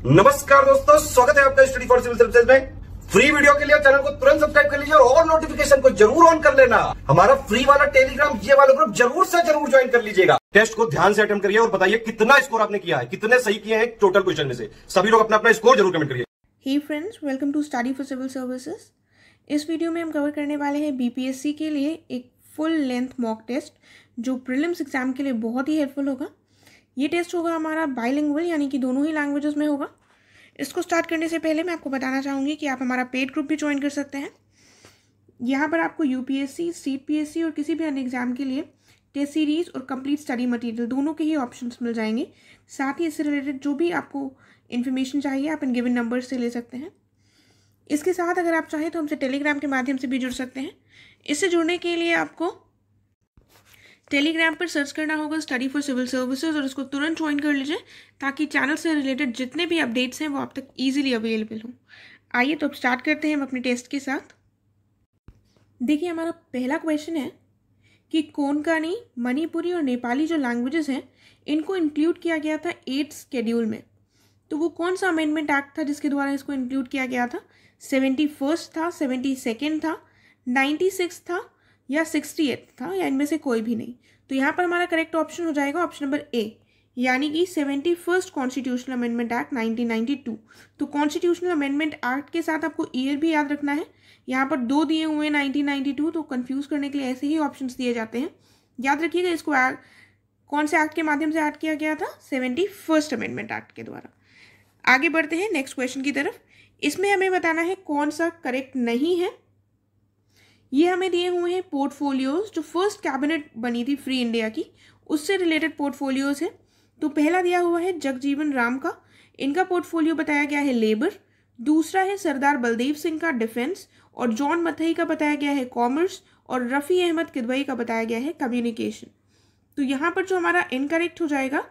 नमस्कार दोस्तों, स्वागत है आपका स्टडी फॉर सिविल सर्विसेज़ में। फ्री वीडियो के लिए चैनल को तुरंत सब्सक्राइब कर लीजिए और नोटिफिकेशन को ज़रूर ऑन कर लेना। हमारा फ्री वाला टेलीग्राम ये वाला ग्रुप ज़रूर से ज़रूर ज्वाइन कर लीजिएगा। टेस्ट को ध्यान से अटेम्प्ट करिए और बताइए कितना स्कोर आपने किया है, कितने सही किए हैं टोटल क्वेश्चन में से। सभी लोग अपना अपना स्कोर ज़रूर कमेंट करिए। Hey friends welcome to study for civil services इस वीडियो में हम कवर करने वाले हैं बीपीएससी के लिए एक फुल लेंथ मॉक टेस्ट जो प्रीलिम्स एग्ज़ाम के लिए बहुत ही हेल्पफुल होगा। ये टेस्ट होगा हमारा बाइलिंगुअल यानी कि दोनों ही लैंग्वेजेस में होगा। इसको स्टार्ट करने से पहले मैं आपको बताना चाहूँगी कि आप हमारा पेड ग्रुप भी ज्वाइन कर सकते हैं। यहाँ पर आपको यूपीएससी सीट पीएससी और किसी भी अन्य एग्ज़ाम के लिए टेस्ट सीरीज़ और कंप्लीट स्टडी मटेरियल दोनों के ही ऑप्शंस मिल जाएँगे। साथ ही इससे रिलेटेड जो भी आपको इन्फॉर्मेशन चाहिए, आप इन गिवन नंबर से ले सकते हैं। इसके साथ अगर आप चाहें तो हमसे टेलीग्राम के माध्यम से भी जुड़ सकते हैं। इससे जुड़ने के लिए आपको टेलीग्राम पर सर्च करना होगा स्टडी फॉर सिविल सर्विसेज़ और उसको तुरंत ज्वाइन कर लीजिए, ताकि चैनल से रिलेटेड जितने भी अपडेट्स हैं, वो आप तक ईजिली अवेलेबल हों। आइए तो अब स्टार्ट करते हैं हम अपने टेस्ट के साथ। देखिए, हमारा पहला क्वेश्चन है कि कोनकानी मणिपुरी और नेपाली जो लैंग्वेजेस हैं, इनको इंक्लूड किया गया था एट्थ स्केड्यूल में। तो वो कौन सा अमेंडमेंट एक्ट था जिसके द्वारा इसको इंक्लूड किया गया था? सेवेंटी फ़र्स्ट था सेवेंटी सेकेंड था नाइन्टी सिक्स था या सिक्सटी एट था, या इनमें से कोई भी नहीं। तो यहाँ पर हमारा करेक्ट ऑप्शन हो जाएगा ऑप्शन नंबर ए यानी कि seventy first constitutional amendment act nineteen ninety two तो कॉन्स्टिट्यूशनल अमेंडमेंट एक्ट के साथ आपको ईयर भी याद रखना है। यहाँ पर दो दिए हुए हैं नाइनटीन नाइन्टी टू तो कन्फ्यूज़ करने के लिए ऐसे ही ऑप्शन दिए जाते हैं। याद रखिएगा, इसको कौन से एक्ट के माध्यम से ऐड किया गया था? सेवेंटी फ़र्स्ट अमेंडमेंट एक्ट के द्वारा। आगे बढ़ते हैं नेक्स्ट क्वेश्चन की तरफ़। इसमें हमें बताना है कौन सा करेक्ट नहीं है। ये हमें दिए हुए हैं पोर्टफोलियोज, जो फ़र्स्ट कैबिनेट बनी थी फ्री इंडिया की, उससे रिलेटेड पोर्टफोलियोज हैं। तो पहला दिया हुआ है जगजीवन राम का। इनका पोर्टफोलियो बताया गया है लेबर दूसरा है सरदार बलदेव सिंह का डिफेंस और जॉन मथई का बताया गया है कॉमर्स और रफ़ी अहमद किदवई का बताया गया है कम्युनिकेशन तो यहाँ पर जो हमारा इनकरेक्ट हो जाएगा,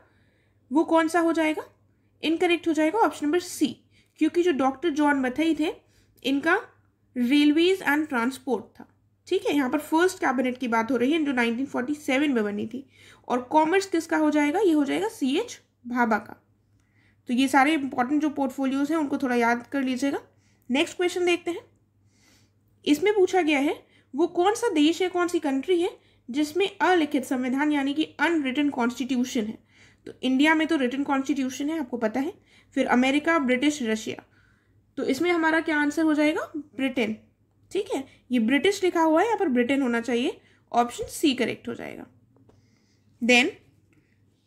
वो कौन सा हो जाएगा? इनकरेक्ट हो जाएगा ऑप्शन नंबर सी क्योंकि जो डॉक्टर जॉन मथई थे, इनका रेलवेज एंड ट्रांसपोर्ट था। ठीक है, यहाँ पर फ़र्स्ट कैबिनेट की बात हो रही है, जो 1947 में बनी थी। और कॉमर्स किसका हो जाएगा? ये हो जाएगा सी एच भाभा का। तो ये सारे इंपॉर्टेंट जो पोर्टफोलियोज हैं, उनको थोड़ा याद कर लीजिएगा। नेक्स्ट क्वेश्चन देखते हैं। इसमें पूछा गया है, वो कौन सा देश है, कौन सी कंट्री है, जिसमें अलिखित संविधान यानी कि अनरिटन कॉन्स्टिट्यूशन है? तो इंडिया में तो रिटर्न कॉन्स्टिट्यूशन है, आपको पता है। फिर अमेरिका ब्रिटिश रशिया तो इसमें हमारा क्या आंसर हो जाएगा? ब्रिटेन ठीक है? ये ब्रिटिश लिखा हुआ है, यहाँ पर ब्रिटेन होना चाहिए। ऑप्शन सी करेक्ट हो जाएगा। देन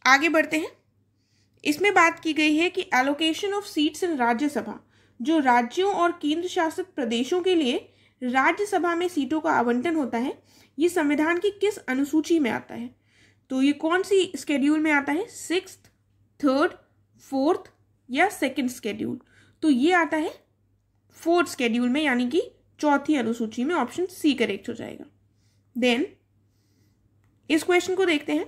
आगे बढ़ते हैं। इसमें बात की गई है कि allocation of seats in Rajya Sabha, जो राज्यों और केंद्र शासित प्रदेशों के लिए राज्यसभा में सीटों का आवंटन होता है, ये संविधान की किस अनुसूची में आता है? तो ये कौन सी स्केड्यूल में आता है? सिक्स थर्ड फोर्थ या सेकंड स्केड्यूल तो ये आता है फोर्थ स्केड्यूल में, यानी कि चौथी अनुसूची में ऑप्शन सी करेक्ट हो जाएगा। देन इस क्वेश्चन को देखते हैं।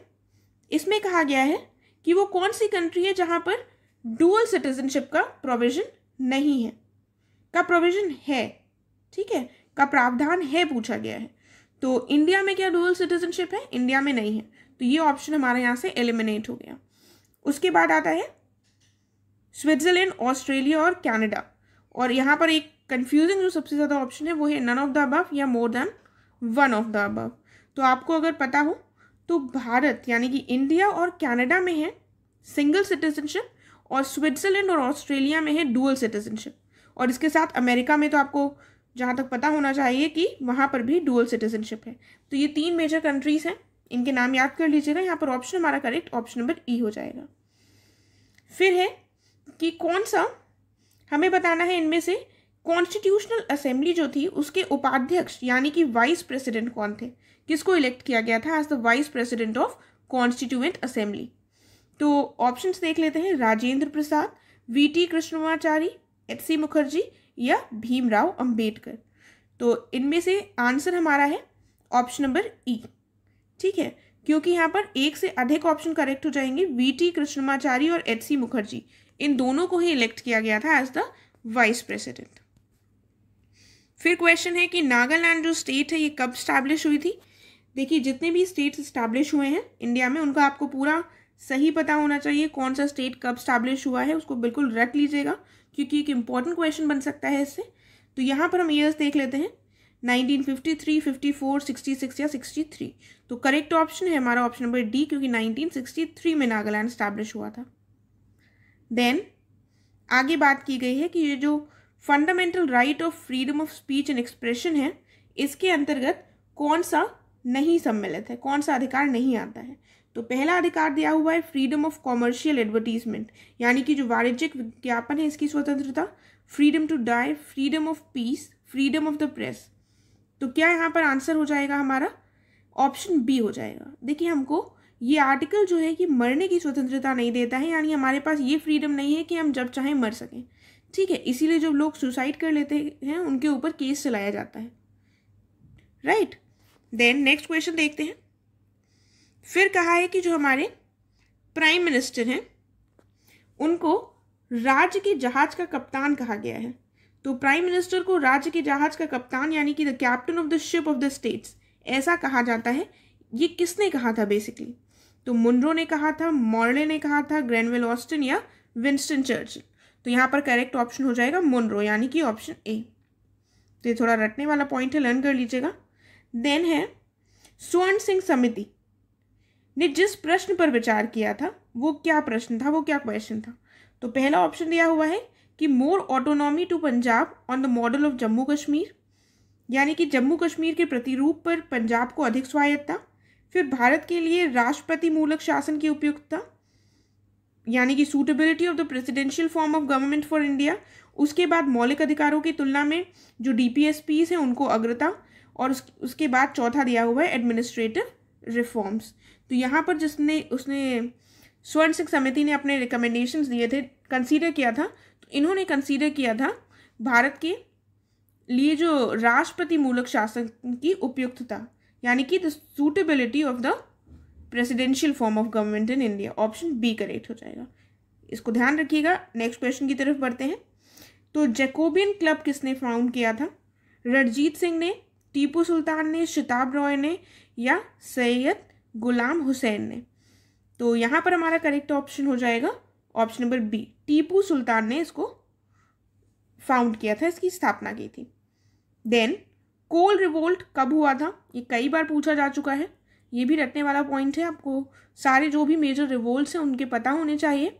इसमें कहा गया है कि वो कौन सी कंट्री है जहाँ पर डुअल सिटीजनशिप का प्रोविज़न नहीं है। का प्रोविज़न है, ठीक है? का प्रावधान है पूछा गया है। तो इंडिया में क्या डुअल सिटीजनशिप है? इंडिया में नहीं है। तो ये ऑप्शन हमारे यहाँ से एलिमिनेट हो गया। उसके बाद आता है स्विट्ज़रलैंड ऑस्ट्रेलिया और कनाडा और यहाँ पर एक कंफ्यूजिंग जो सबसे ज़्यादा ऑप्शन है, वो है नन ऑफ़ द अबव या more than one of the above तो आपको अगर पता हो तो भारत, यानी कि इंडिया और कनाडा में है सिंगल सिटीजनशिप और स्विट्ज़रलैंड और ऑस्ट्रेलिया में है डुअल सिटीजनशिप और इसके साथ अमेरिका में तो आपको जहाँ तक पता होना चाहिए कि वहाँ पर भी डुअल सिटीजनशिप है। तो ये तीन मेजर कंट्रीज़ हैं। इनके नाम याद कर लीजिएगा। यहाँ पर ऑप्शन हमारा करेक्ट ऑप्शन नंबर ई हो जाएगा। फिर है कि कौन सा हमें बताना है इनमें से कॉन्स्टिट्यूशनल असेंबली जो थी, उसके उपाध्यक्ष, यानी कि वाइस प्रेसिडेंट कौन थे? किसको इलेक्ट किया गया था as the vice president of constituent assembly तो ऑप्शंस देख लेते हैं, Rajendra Prasad V T Krishnamachari H C Mukherjee या भीमराव अंबेडकर। तो इनमें से आंसर हमारा है ऑप्शन नंबर ई ठीक है? क्योंकि यहाँ पर एक से अधिक ऑप्शन करेक्ट हो जाएँगे वी टी कृष्णमाचारी और एच सी मुखर्जी। इन दोनों को ही इलेक्ट किया गया था एज द वाइस प्रेसिडेंट फिर क्वेश्चन है कि नागालैंड जो स्टेट है ये कब स्टैब्लिश हुई थी? देखिए जितने भी स्टेट्स स्टैब्लिश हुए हैं इंडिया में उनका आपको पूरा सही पता होना चाहिए कौन सा स्टेट कब स्टैब्लिश हुआ है उसको बिल्कुल रख लीजिएगा क्योंकि एक इंपॉर्टेंट क्वेश्चन बन सकता है इससे। तो यहाँ पर हम ईयर्स देख लेते हैं 1953, 54, 66 या 63 तो करेक्ट ऑप्शन है हमारा ऑप्शन नंबर डी क्योंकि 1963 में नागालैंड स्टैब्लिश हुआ था। देन आगे बात की गई है कि ये जो fundamental right of freedom of speech and expression है, इसके अंतर्गत कौन सा नहीं सम्मिलित है, कौन सा अधिकार नहीं आता है? तो पहला अधिकार दिया हुआ है फ्रीडम ऑफ़ कॉमर्शियल एडवर्टीजमेंट यानी कि जो वाणिज्यिक विज्ञापन है इसकी स्वतंत्रता freedom to die freedom of peace freedom of the press तो क्या यहाँ पर आंसर हो जाएगा हमारा? ऑप्शन बी हो जाएगा। देखिए हमको ये आर्टिकल जो है ये मरने की स्वतंत्रता नहीं देता है, यानी हमारे पास ये फ्रीडम नहीं है कि हम जब चाहें मर सकें। ठीक है, इसीलिए जो लोग सुसाइड कर लेते हैं, उनके ऊपर केस चलाया जाता है। राइट देन नेक्स्ट क्वेश्चन देखते हैं। फिर कहा है कि जो हमारे प्राइम मिनिस्टर हैं, उनको राज्य के जहाज़ का कप्तान कहा गया है। तो प्राइम मिनिस्टर को राज्य के जहाज़ का कप्तान, यानी कि the captain of the ship of the states ऐसा कहा जाता है। ये किसने कहा था बेसिकली तो मुनरो ने कहा था मॉर्ले ने कहा था ग्रैनवेल ऑस्टिन या विंस्टन चर्चिल तो यहाँ पर करेक्ट ऑप्शन हो जाएगा मुनरो यानी कि ऑप्शन ए तो ये थोड़ा रटने वाला पॉइंट है लर्न कर लीजिएगा। देन है स्वर्ण सिंह समिति ने जिस प्रश्न पर विचार किया था, वो क्या प्रश्न था, वो क्या क्वेश्चन था? तो पहला ऑप्शन दिया हुआ है कि more autonomy to Punjab on the model of Jammu Kashmir यानी कि जम्मू कश्मीर के प्रतिरूप पर पंजाब को अधिक स्वायत्ता फिर भारत के लिए राष्ट्रपति मूलक शासन की उपयुक्तता यानी कि suitability of the presidential form of government for India उसके बाद मौलिक अधिकारों की तुलना में जो डी पी एस पीज हैं उनको अग्रता और उस, उसके बाद चौथा दिया हुआ है एडमिनिस्ट्रेटिव रिफॉर्म्स तो यहाँ पर जिसने उसने स्वर्ण सिख समिति ने अपने रिकमेंडेशंस दिए थे कंसीडर किया था तो इन्होंने कंसीडर किया था भारत के लिए जो राष्ट्रपति मूलक शासन की उपयुक्तता यानी कि the suitability of the presidential form of government in India option B correct हो जाएगा। इसको ध्यान रखिएगा। नेक्स्ट क्वेश्चन की तरफ़ बढ़ते हैं। तो जैकोबियन क्लब किसने फाउंड किया था? रणजीत सिंह ने, टीपू सुल्तान ने, शिताब रॉय ने या सैयद गुलाम हुसैन ने? तो यहाँ पर हमारा करेक्ट ऑप्शन हो जाएगा। Option number B Tipu Sultan ने इसको फाउंड किया था, इसकी स्थापना की थी। देन कोल रिवोल्ट कब हुआ था? ये कई बार पूछा जा चुका है। ये भी रटने वाला पॉइंट है आपको। सारे जो भी मेजर रिवोल्ट हैं, उनके पता होने चाहिए।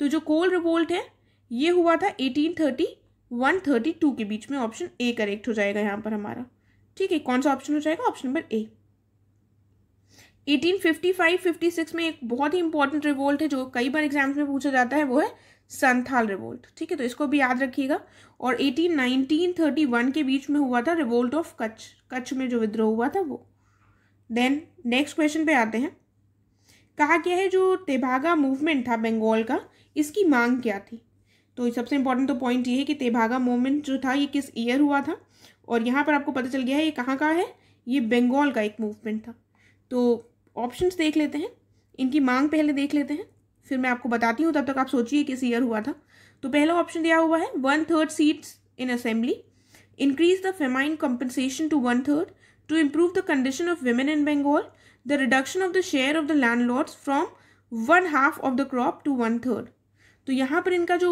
तो जो कोल रिवोल्ट है, ये हुआ था eighteen thirty one thirty two के बीच में ऑप्शन ए करेक्ट हो जाएगा यहाँ पर हमारा। ठीक है, कौन सा ऑप्शन हो जाएगा? ऑप्शन नंबर ए 1855-56 में एक बहुत ही इंपॉर्टेंट रिवोल्ट है, जो कई बार एग्ज़ाम्स में पूछा जाता है, वो है संथाल रिवोल्ट। ठीक है तो इसको भी याद रखिएगा। और 18 1931 के बीच में हुआ था रिवोल्ट ऑफ़ कच्छ। कच्छ में जो विद्रोह हुआ था वो। देन नेक्स्ट क्वेश्चन पे आते हैं। कहा गया है जो तेभागा मूवमेंट था बंगाल का, इसकी मांग क्या थी? तो सबसे इंपॉर्टेंट तो पॉइंट ये है कि तेभागा मूवमेंट जो था, ये किस ईयर हुआ था? और यहाँ पर आपको पता चल गया है, ये कहाँ का है? ये बंगाल का एक मूवमेंट था। तो ऑप्शंस देख लेते हैं। इनकी मांग पहले देख लेते हैं। फिर मैं आपको बताती हूँ तब तक आप सोचिए किस ईयर हुआ था। तो पहला ऑप्शन दिया हुआ है one third seats in assembly increase the famine compensation to one third to improve the condition of women in Bengal, the reduction of the share of the landlords from one half of the crop to one third. तो यहाँ पर इनका जो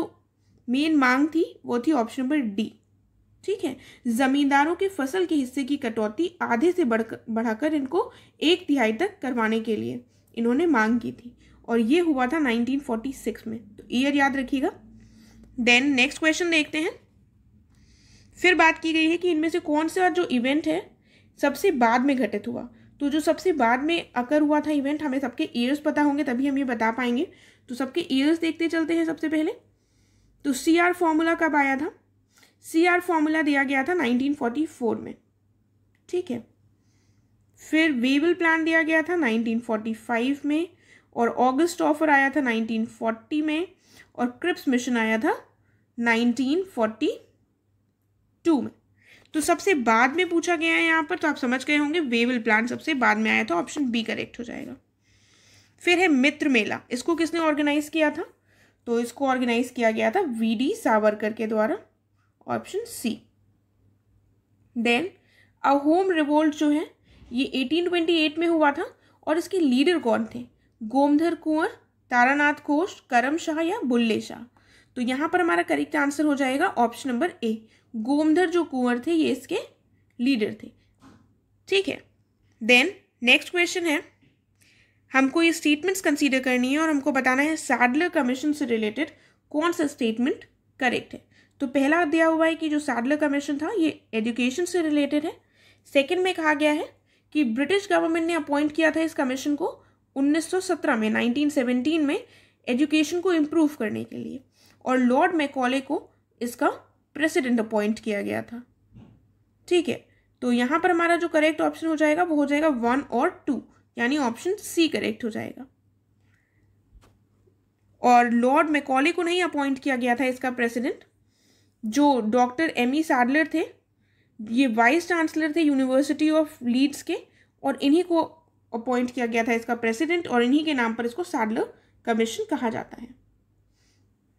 main मांग थी वो थी option number D ठीक है? जमींदारों के फ़सल के हिस्से की कटौती आधे से बढ़कर बढ़ाकर इनको एक तिहाई तक करवाने के लिए इन्होंने मांग की थी। और ये हुआ था 1946 में। तो ईयर याद रखिएगा। देन नेक्स्ट क्वेश्चन देखते हैं। फिर बात की गई है कि इनमें से कौन सा जो इवेंट है, सबसे बाद में घटित हुआ। तो जो सबसे बाद में अकर हुआ था इवेंट हमें सबके ईयर्स पता होंगे, तभी हम ये बता पाएँगे। तो सबके ईयर्स देखते चलते हैं सबसे पहले। तो सी आर फॉर्मूला कब आया था? सी आर फॉर्मूला दिया गया था 1944 में। ठीक है। फिर वेवल प्लान दिया गया था 1945 में। और ऑगस्ट ऑफ़र आया था 1940 में और क्रिप्स मिशन आया था 1942 में। तो सबसे बाद में पूछा गया है यहाँ पर तो आप समझ गए होंगे वेवल प्लान सबसे बाद में आया था ऑप्शन बी करेक्ट हो जाएगा। फिर है मित्र मेला, इसको किसने ऑर्गेनाइज किया था? तो इसको ऑर्गेनाइज किया गया था वी डी सावरकर के द्वारा option C then a home revolt जो है, ये 1828 में हुआ था, और इसके लीडर कौन थे? गोमधर कुंवर, तारानाथ घोष, करम शाह या बुल्ले शाह। तो यहाँ पर हमारा करेक्ट आंसर हो जाएगा ऑप्शन नंबर ए गोमधर जो कुंवर थे, ये इसके लीडर थे। ठीक है? देन नेक्स्ट क्वेश्चन है। हमको ये स्टेटमेंट्स कंसीडर करनी है और हमको बताना है सैडलर कमीशन से रिलेटेड कौन सा स्टेटमेंट करेक्ट है। तो पहला दिया हुआ है कि जो सैडलर कमीशन था, ये एजुकेशन से रिलेटेड है। सेकेंड में कहा गया है कि ब्रिटिश गवर्नमेंट ने अपॉइंट किया था इस कमीशन को 1917 में 1917 में एजुकेशन को इम्प्रूव करने के लिए और लॉर्ड मैकॉले को इसका प्रेसिडेंट अपॉइंट किया गया था। ठीक है? तो यहाँ पर हमारा जो करेक्ट ऑप्शन हो जाएगा, वो हो जाएगा वन और टू यानी ऑप्शन सी करेक्ट हो जाएगा। और लॉर्ड मैकॉले को नहीं अपॉइंट किया गया था इसका प्रेसिडेंट, जो डॉक्टर एम ई सैडलर थे, ये वाइस चांसलर थे यूनिवर्सिटी ऑफ़ लीड्स के, और इन्हीं को अपॉइंट किया गया था इसका प्रेसिडेंट और इन्हीं के नाम पर इसको सैडलर कमीशन कहा जाता है।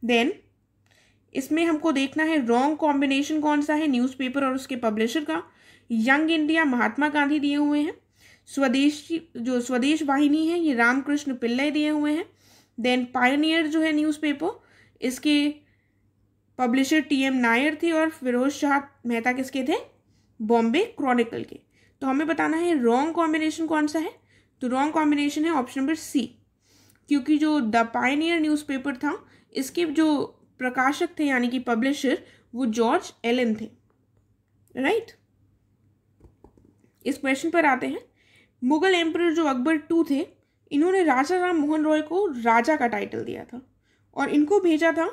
देन इसमें हमको देखना है रॉन्ग कॉम्बिनेशन कौन सा है न्यूज़पेपर और उसके पब्लिशर का। यंग इंडिया महात्मा गांधी दिए हुए हैं। स्वदेशी, जो स्वदेश वाहिनी है, ये रामकृष्ण पिल्लई दिए हुए हैं। देन पायनियर जो है न्यूज़पेपर इसके पब्लिशर टी एम नायर थे और फिरोज शाह मेहता किसके थे? बॉम्बे क्रॉनिकल के। तो हमें बताना है रॉन्ग कॉम्बिनेशन कौन सा है? तो रॉन्ग कॉम्बिनेशन है ऑप्शन नंबर सी क्योंकि जो द पायनियर न्यूज़पेपर था, इसके जो प्रकाशक थे, यानी कि पब्लिशर वो जॉर्ज एलन थे. राइट इस क्वेश्चन पर आते हैं. मुगल एम्पर जो अकबर टू थे, इन्होंने राजा राम मोहन रॉय को राजा का टाइटल दिया था. और इनको भेजा था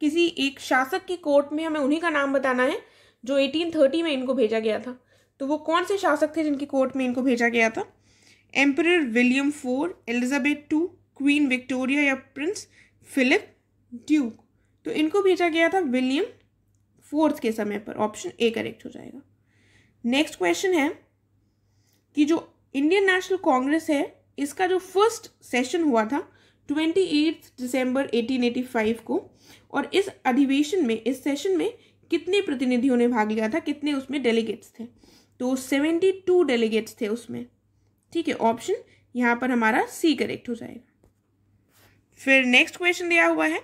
किसी एक शासक की कोर्ट में, हमें उन्हीं का नाम बताना है, जो 1830 में इनको भेजा गया था. तो वो कौन से शासक थे जिनकी कोर्ट में इनको भेजा गया था? Emperor William four Elizabeth two queen Victoria या प्रिंस फिलिप ड्यूक तो इनको भेजा गया था विलियम फोर्थ के समय पर। ऑप्शन ए करेक्ट हो जाएगा। नेक्स्ट क्वेश्चन है कि जो इंडियन नेशनल कांग्रेस है, इसका जो फ़र्स्ट सेशन हुआ था ट्वेंटी एट दिसंबर 1885 को, और इस अधिवेशन में, इस सेशन में कितने प्रतिनिधियों ने भाग लिया था, कितने उसमें डेलीगेट्स थे? तो सेवेंटी टू डेलीगेट्स थे उसमें। ठीक है ऑप्शन यहाँ पर हमारा सी करेक्ट हो जाएगा। फिर नेक्स्ट क्वेश्चन दिया हुआ है।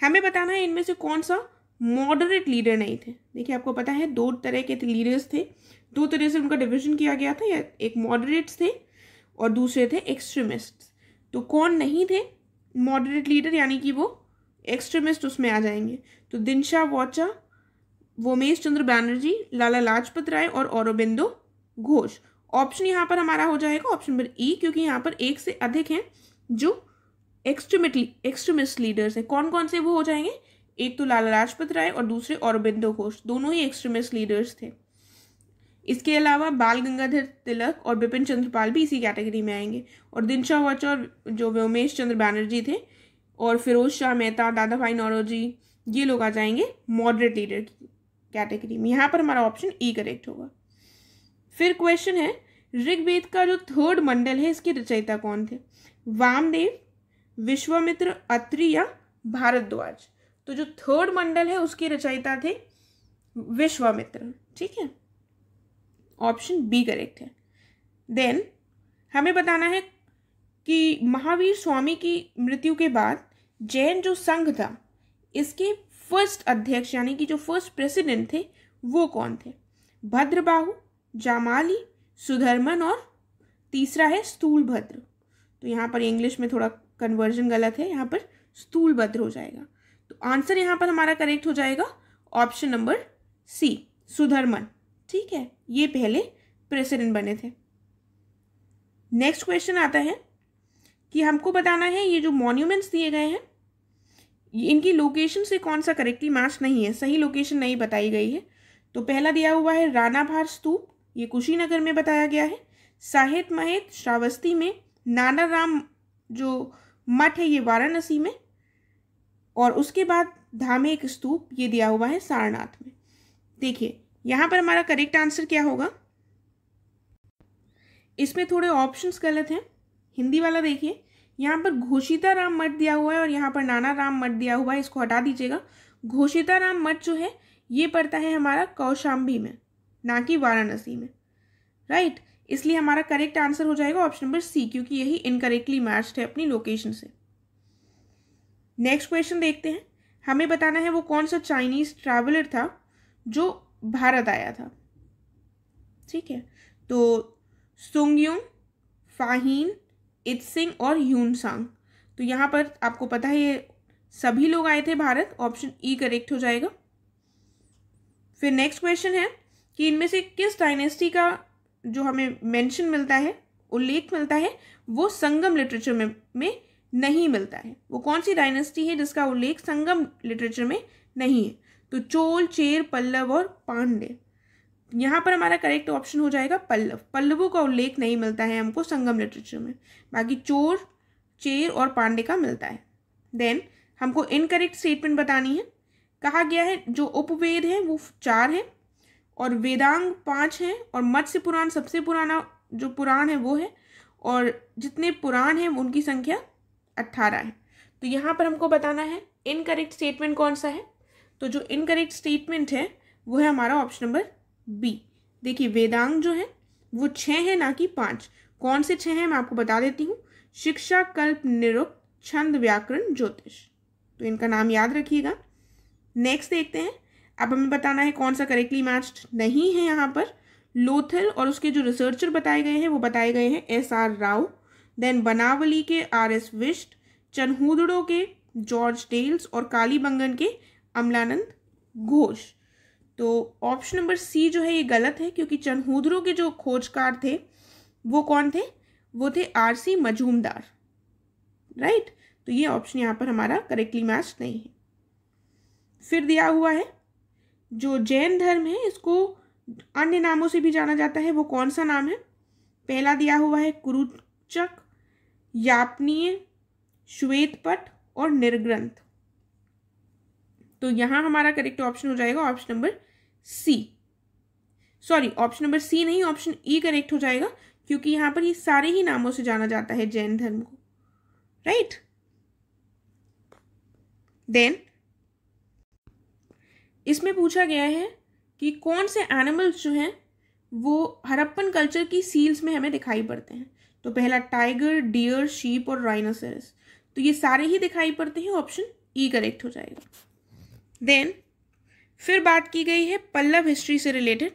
हमें बताना है इनमें से कौन सा मॉडरेट लीडर नहीं थे। देखिए, आपको पता है दो तरह के लीडर्स थे। दो तरह से उनका डिविजन किया गया था, या एक मॉडरेट्स थे और दूसरे थे एक्सट्रीमिस्ट तो कौन नहीं थे? मॉडरेट लीडर यानी कि वो एक्सट्रीमिस्ट उसमें आ जाएँगे। तो दिनशा वॉचा, वोमेश चंद्र बैनर्जी, लाला लाजपत राय और औरबिंदो घोष। ऑप्शन यहाँ पर हमारा हो जाएगा ऑप्शन नंबर ई क्योंकि यहाँ पर एक से अधिक हैं जो एक्सट्रीमिटली एक्सट्रीमिस्ट लीडर्स हैं। कौन कौन से वो हो जाएँगे? एक तो लाला लाजपत राय और दूसरे औरबिंदो घोष। दोनों ही एक्सट्रीमिस्ट लीडर्स थे। इसके अलावा बाल गंगाधर तिलक और बिपिन चंद्रपाल भी इसी कैटेगरी में आएँगे। और दिनशा वच और जो व्योमेश चंद्र बैनर्जी थे और फिरोज शाह मेहता, दादा भाई नौरोजी, ये लोग आ जाएँगे मॉडरेट लीडर की कैटेगरी में। यहाँ पर हमारा ऑप्शन ई करेक्ट होगा। फिर क्वेश्चन है, ऋग्वेद का जो थर्ड मंडल है, इसके रचयिता कौन थे? वामदेव, विश्वामित्र अत्रि या भारद्वाज। तो जो थर्ड मंडल है, उसके रचयिता थे विश्वामित्र। ठीक है? ऑप्शन बी करेक्ट है। देन हमें बताना है कि महावीर स्वामी की मृत्यु के बाद जैन जो संघ था, इसके फ़र्स्ट अध्यक्ष, यानी कि जो फ़र्स्ट प्रेसिडेंट थे, वो कौन थे? भद्रबाहु जामाली, सुधर्मन और तीसरा है स्थूलभद्र। तो यहाँ पर इंग्लिश में थोड़ा कन्वर्जन गलत है, यहाँ पर स्थूलभद्र हो जाएगा। तो आंसर यहाँ पर हमारा करेक्ट हो जाएगा ऑप्शन नंबर सी सुधर्मन। ठीक है, ये पहले प्रेसिडेंट बने थे। नेक्स्ट क्वेश्चन आता है कि हमको बताना है, ये जो मॉन्यूमेंट्स दिए गए हैं, इनकी लोकेशन से कौन सा करेक्टली मैच नहीं है, सही लोकेशन नहीं बताई गई है। तो पहला दिया हुआ है राणा भार स्तूप ये कुशीनगर में बताया गया है। साहित महेत श्रावस्ती में नाना राम जो मठ है, ये वाराणसी में। और उसके बाद धामेक स्तूप ये दिया हुआ है सारनाथ में। देखिए, यहाँ पर हमारा करेक्ट आंसर क्या होगा? इसमें थोड़े ऑप्शंस गलत हैं। हिंदी वाला देखिए, यहाँ पर घोषिता राम मठ दिया हुआ है और यहाँ पर नाना राम मठ दिया हुआ है, इसको हटा दीजिएगा। घोषिता राम मठ जो है, ये पड़ता है हमारा कौशाम्बी में। ना कि वाराणसी में। Right right? इसलिए हमारा करेक्ट आंसर हो जाएगा ऑप्शन नंबर सी क्योंकि यही इनकरेक्टली मैच्ड है अपनी लोकेशन से। नेक्स्ट क्वेश्चन देखते हैं। हमें बताना है वो कौन सा चाइनीज़ ट्रैवलर था जो भारत आया था। ठीक है? तो सुंगयुंग फाहीन इत्सिंग और यूनसांग तो यहाँ पर आपको पता है ये सभी लोग आए थे भारत ऑप्शन ई करेक्ट हो जाएगा। फिर नेक्स्ट क्वेश्चन है। कि इनमें से किस डायनेस्टी का जो हमें मेंशन मिलता है, उल्लेख मिलता है, वो संगम लिटरेचर में में नहीं मिलता है। वो कौन सी डायनेस्टी है जिसका उल्लेख संगम लिटरेचर में नहीं है? तो चोल, चेर, पल्लव और पांडे। यहाँ पर हमारा करेक्ट ऑप्शन हो जाएगा पल्लव। पल्लवों का उल्लेख नहीं मिलता है हमको संगम लिटरेचर में। बाकी चोर, चेर और पांडे का मिलता है। देन हमको इनकरेक्ट स्टेटमेंट बतानी है। कहा गया है, जो उपवेद है, वो चार है। और वेदांग पाँच हैं और मत्स्य पुराण सबसे पुराना जो पुराण है वो है और जितने पुराण हैं उनकी संख्या अट्ठारह है। तो यहाँ पर हमको बताना है इनकरेक्ट स्टेटमेंट कौन सा है? तो जो इनकरेक्ट स्टेटमेंट है, वो है हमारा ऑप्शन नंबर बी देखिए, वेदांग जो है, वो छः है ना कि पाँच। कौन से छः हैं मैं आपको बता देती हूँ। शिक्षा, कल्प, निरुक्त, छंद, व्याकरण, ज्योतिष। तो इनका नाम याद रखिएगा। नेक्स्ट देखते हैं। अब हमें बताना है कौन सा करेक्टली मैच्ड नहीं है यहाँ पर। लोथल और उसके जो रिसर्चर बताए गए हैं, वो बताए गए हैं S R Rao then Banawali के आर एस विष्ट चनहुदड़ों के जॉर्ज टेल्स और कालीबंगन के अमलानंद घोष तो ऑप्शन नंबर सी जो है, ये गलत है क्योंकि चनहुदड़ों के जो खोजकार थे, वो कौन थे? वो थे आर सी मजूमदार राइट तो ये ऑप्शन यहाँ पर हमारा करेक्टली मैच नहीं है। फिर दिया हुआ है जो जैन धर्म है, इसको अन्य नामों से भी जाना जाता है। वो कौन सा नाम है? पहला दिया हुआ है कुरुचक, यापनीय, श्वेतपट और निर्ग्रंथ। तो यहाँ हमारा करेक्ट ऑप्शन हो जाएगा option number C sorry option number C नहीं ऑप्शन ई करेक्ट हो जाएगा, क्योंकि यहाँ पर ये सारे ही नामों से जाना जाता है जैन धर्म को। राइट देन इसमें पूछा गया है कि कौन से एनिमल्स जो हैं, वो हरप्पन कल्चर की सील्स में हमें दिखाई पड़ते हैं। तो पहला टाइगर डियर शीप और राइनोसरस तो ये सारे ही दिखाई पड़ते हैं ऑप्शन ई करेक्ट हो जाएगा। देन फिर बात की गई है पल्लव हिस्ट्री से रिलेटेड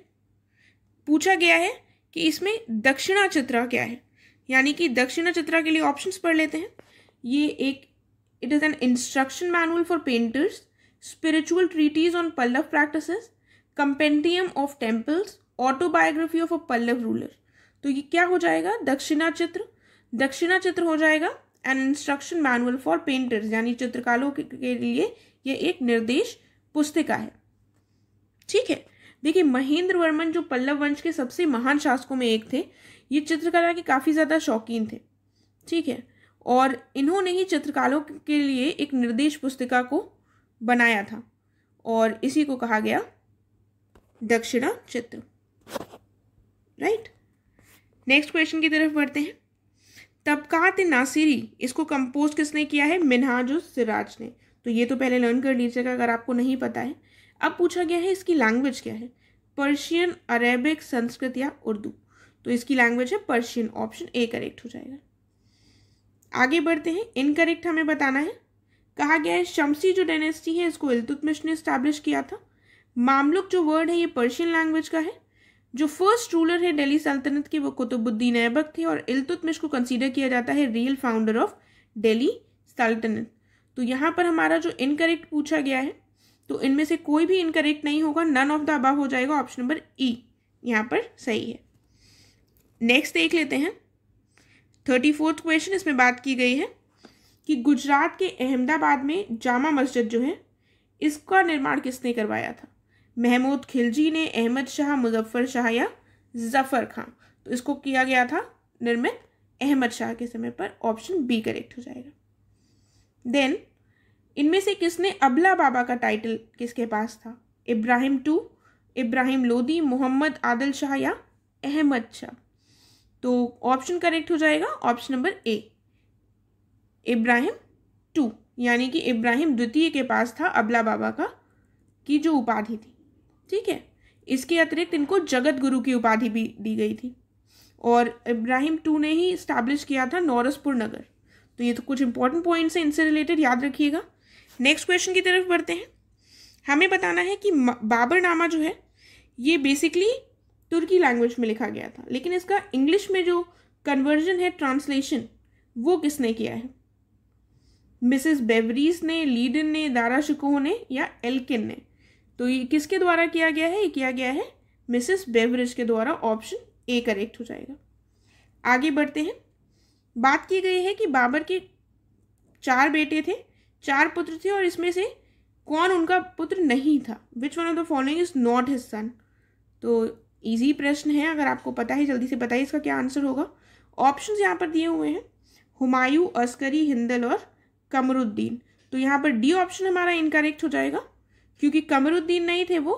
पूछा गया है कि इसमें दक्षिणा चित्रा क्या है। यानी कि दक्षिणा चित्रा के लिए ऑप्शंस पढ़ लेते हैं। ये एक it is an instruction manual for painters spiritual treatise on Pallav practices, compendium of temples, autobiography of a Pallava ruler तो ये क्या हो जाएगा? दक्षिणा चित्र। दक्षिणा चित्र हो जाएगा an instruction manual for painters यानी चित्रकारों के लिए ये एक निर्देश पुस्तिका है। ठीक है? देखिए महेंद्र वर्मन जो पल्लव वंश के सबसे महान शासकों में एक थे ये चित्रकला के काफ़ी ज़्यादा शौकीन थे। ठीक है? और इन्होंने ही चित्रकारों के लिए एक निर्देश पुस्तिका को बनाया था। और इसी को कहा गया दक्षिणा चित्र। राइट नेक्स्ट क्वेश्चन की तरफ़ बढ़ते हैं। तबकात नासिरी, इसको कंपोज किसने किया है? मिनहाज सिराज ने। तो ये तो पहले लर्न कर लीजिएगा, अगर आपको नहीं पता है। अब पूछा गया है, इसकी लैंग्वेज क्या है? पर्शियन अरेबिक संस्कृत या उर्दू तो इसकी लैंग्वेज है पर्शियन ऑप्शन ए करेक्ट हो जाएगा। आगे बढ़ते हैं। इनकरेक्ट हमें बताना है। कहा गया है, शमसी जो डायनेस्टी है, इसको इल्तुतमिश ने स्टैब्लिश किया था। मामलुक जो वर्ड है, ये पर्शियन लैंग्वेज का है। जो फ़र्स्ट रूलर है दिल्ली सल्तनत के, वो कुतुबुद्दीन ऐबक थे और इल्तुतमिश को कंसीडर किया जाता है रियल फाउंडर ऑफ़ दिल्ली सल्तनत तो यहाँ पर हमारा जो इनकरेक्ट पूछा गया है तो इनमें से कोई भी इनकरेक्ट नहीं होगा नन ऑफ़ द अबव हो जाएगा ऑप्शन नंबर ई यहाँ पर सही है। नेक्स्ट देख लेते हैं। थर्टी फोर्थ क्वेश्चन इसमें बात की गई है। कि गुजरात के अहमदाबाद में जामा मस्जिद जो है, इसका निर्माण किसने करवाया था? महमूद खिलजी ने, अहमद शाह, मुजफ्फर शाह या जफ़र खां? तो इसको किया गया था निर्मित अहमद शाह के समय पर ऑप्शन बी करेक्ट हो जाएगा। देन इनमें से किसने अबला बाबा का टाइटल किसके पास था? इब्राहिम टू, इब्राहिम लोदी, मोहम्मद आदिल शाह या अहमद शाह? तो ऑप्शन करेक्ट हो जाएगा option number A Ibrahim two, यानी कि इब्राहिम द्वितीय के पास था, अबला बाबा का, की जो उपाधि थी। ठीक है? इसके अतिरिक्त इनको जगत गुरु की उपाधि भी दी गई थी। और इब्राहिम टू ने ही इस्टेब्लिश किया था नौरसपुर नगर। तो ये तो कुछ इंपॉर्टेंट पॉइंट्स हैं, इनसे रिलेटेड याद रखिएगा। नेक्स्ट क्वेश्चन की तरफ़ बढ़ते हैं। हमें बताना है कि बाबरनामा जो है, ये बेसिकली तुर्की लैंग्वेज में लिखा गया था। लेकिन इसका इंग्लिश में जो कन्वर्जन है ट्रांसलेशन वो किसने किया है? मिसेस बेवरीज ने, लीडन ने, दारा शिकोह ने या एल्किन ने? तो ये किसके द्वारा किया गया है? ये किया गया है मिसेस बेवरेज के द्वारा ऑप्शन ए करेक्ट हो जाएगा। आगे बढ़ते हैं। बात की गई है कि बाबर के चार बेटे थे, चार पुत्र थे और इसमें से कौन उनका पुत्र नहीं था? Which one of the following is not his son तो इजी प्रश्न है, अगर आपको पता है, जल्दी से बताइए इसका क्या आंसर होगा। ऑप्शंस यहाँ पर दिए हुए हैं। हुमायूं, अस्करी, हिंदल और कमरुद्दीन। तो यहाँ पर डी ऑप्शन हमारा इनकरेक्ट हो जाएगा, क्योंकि कमरुद्दीन नहीं थे वो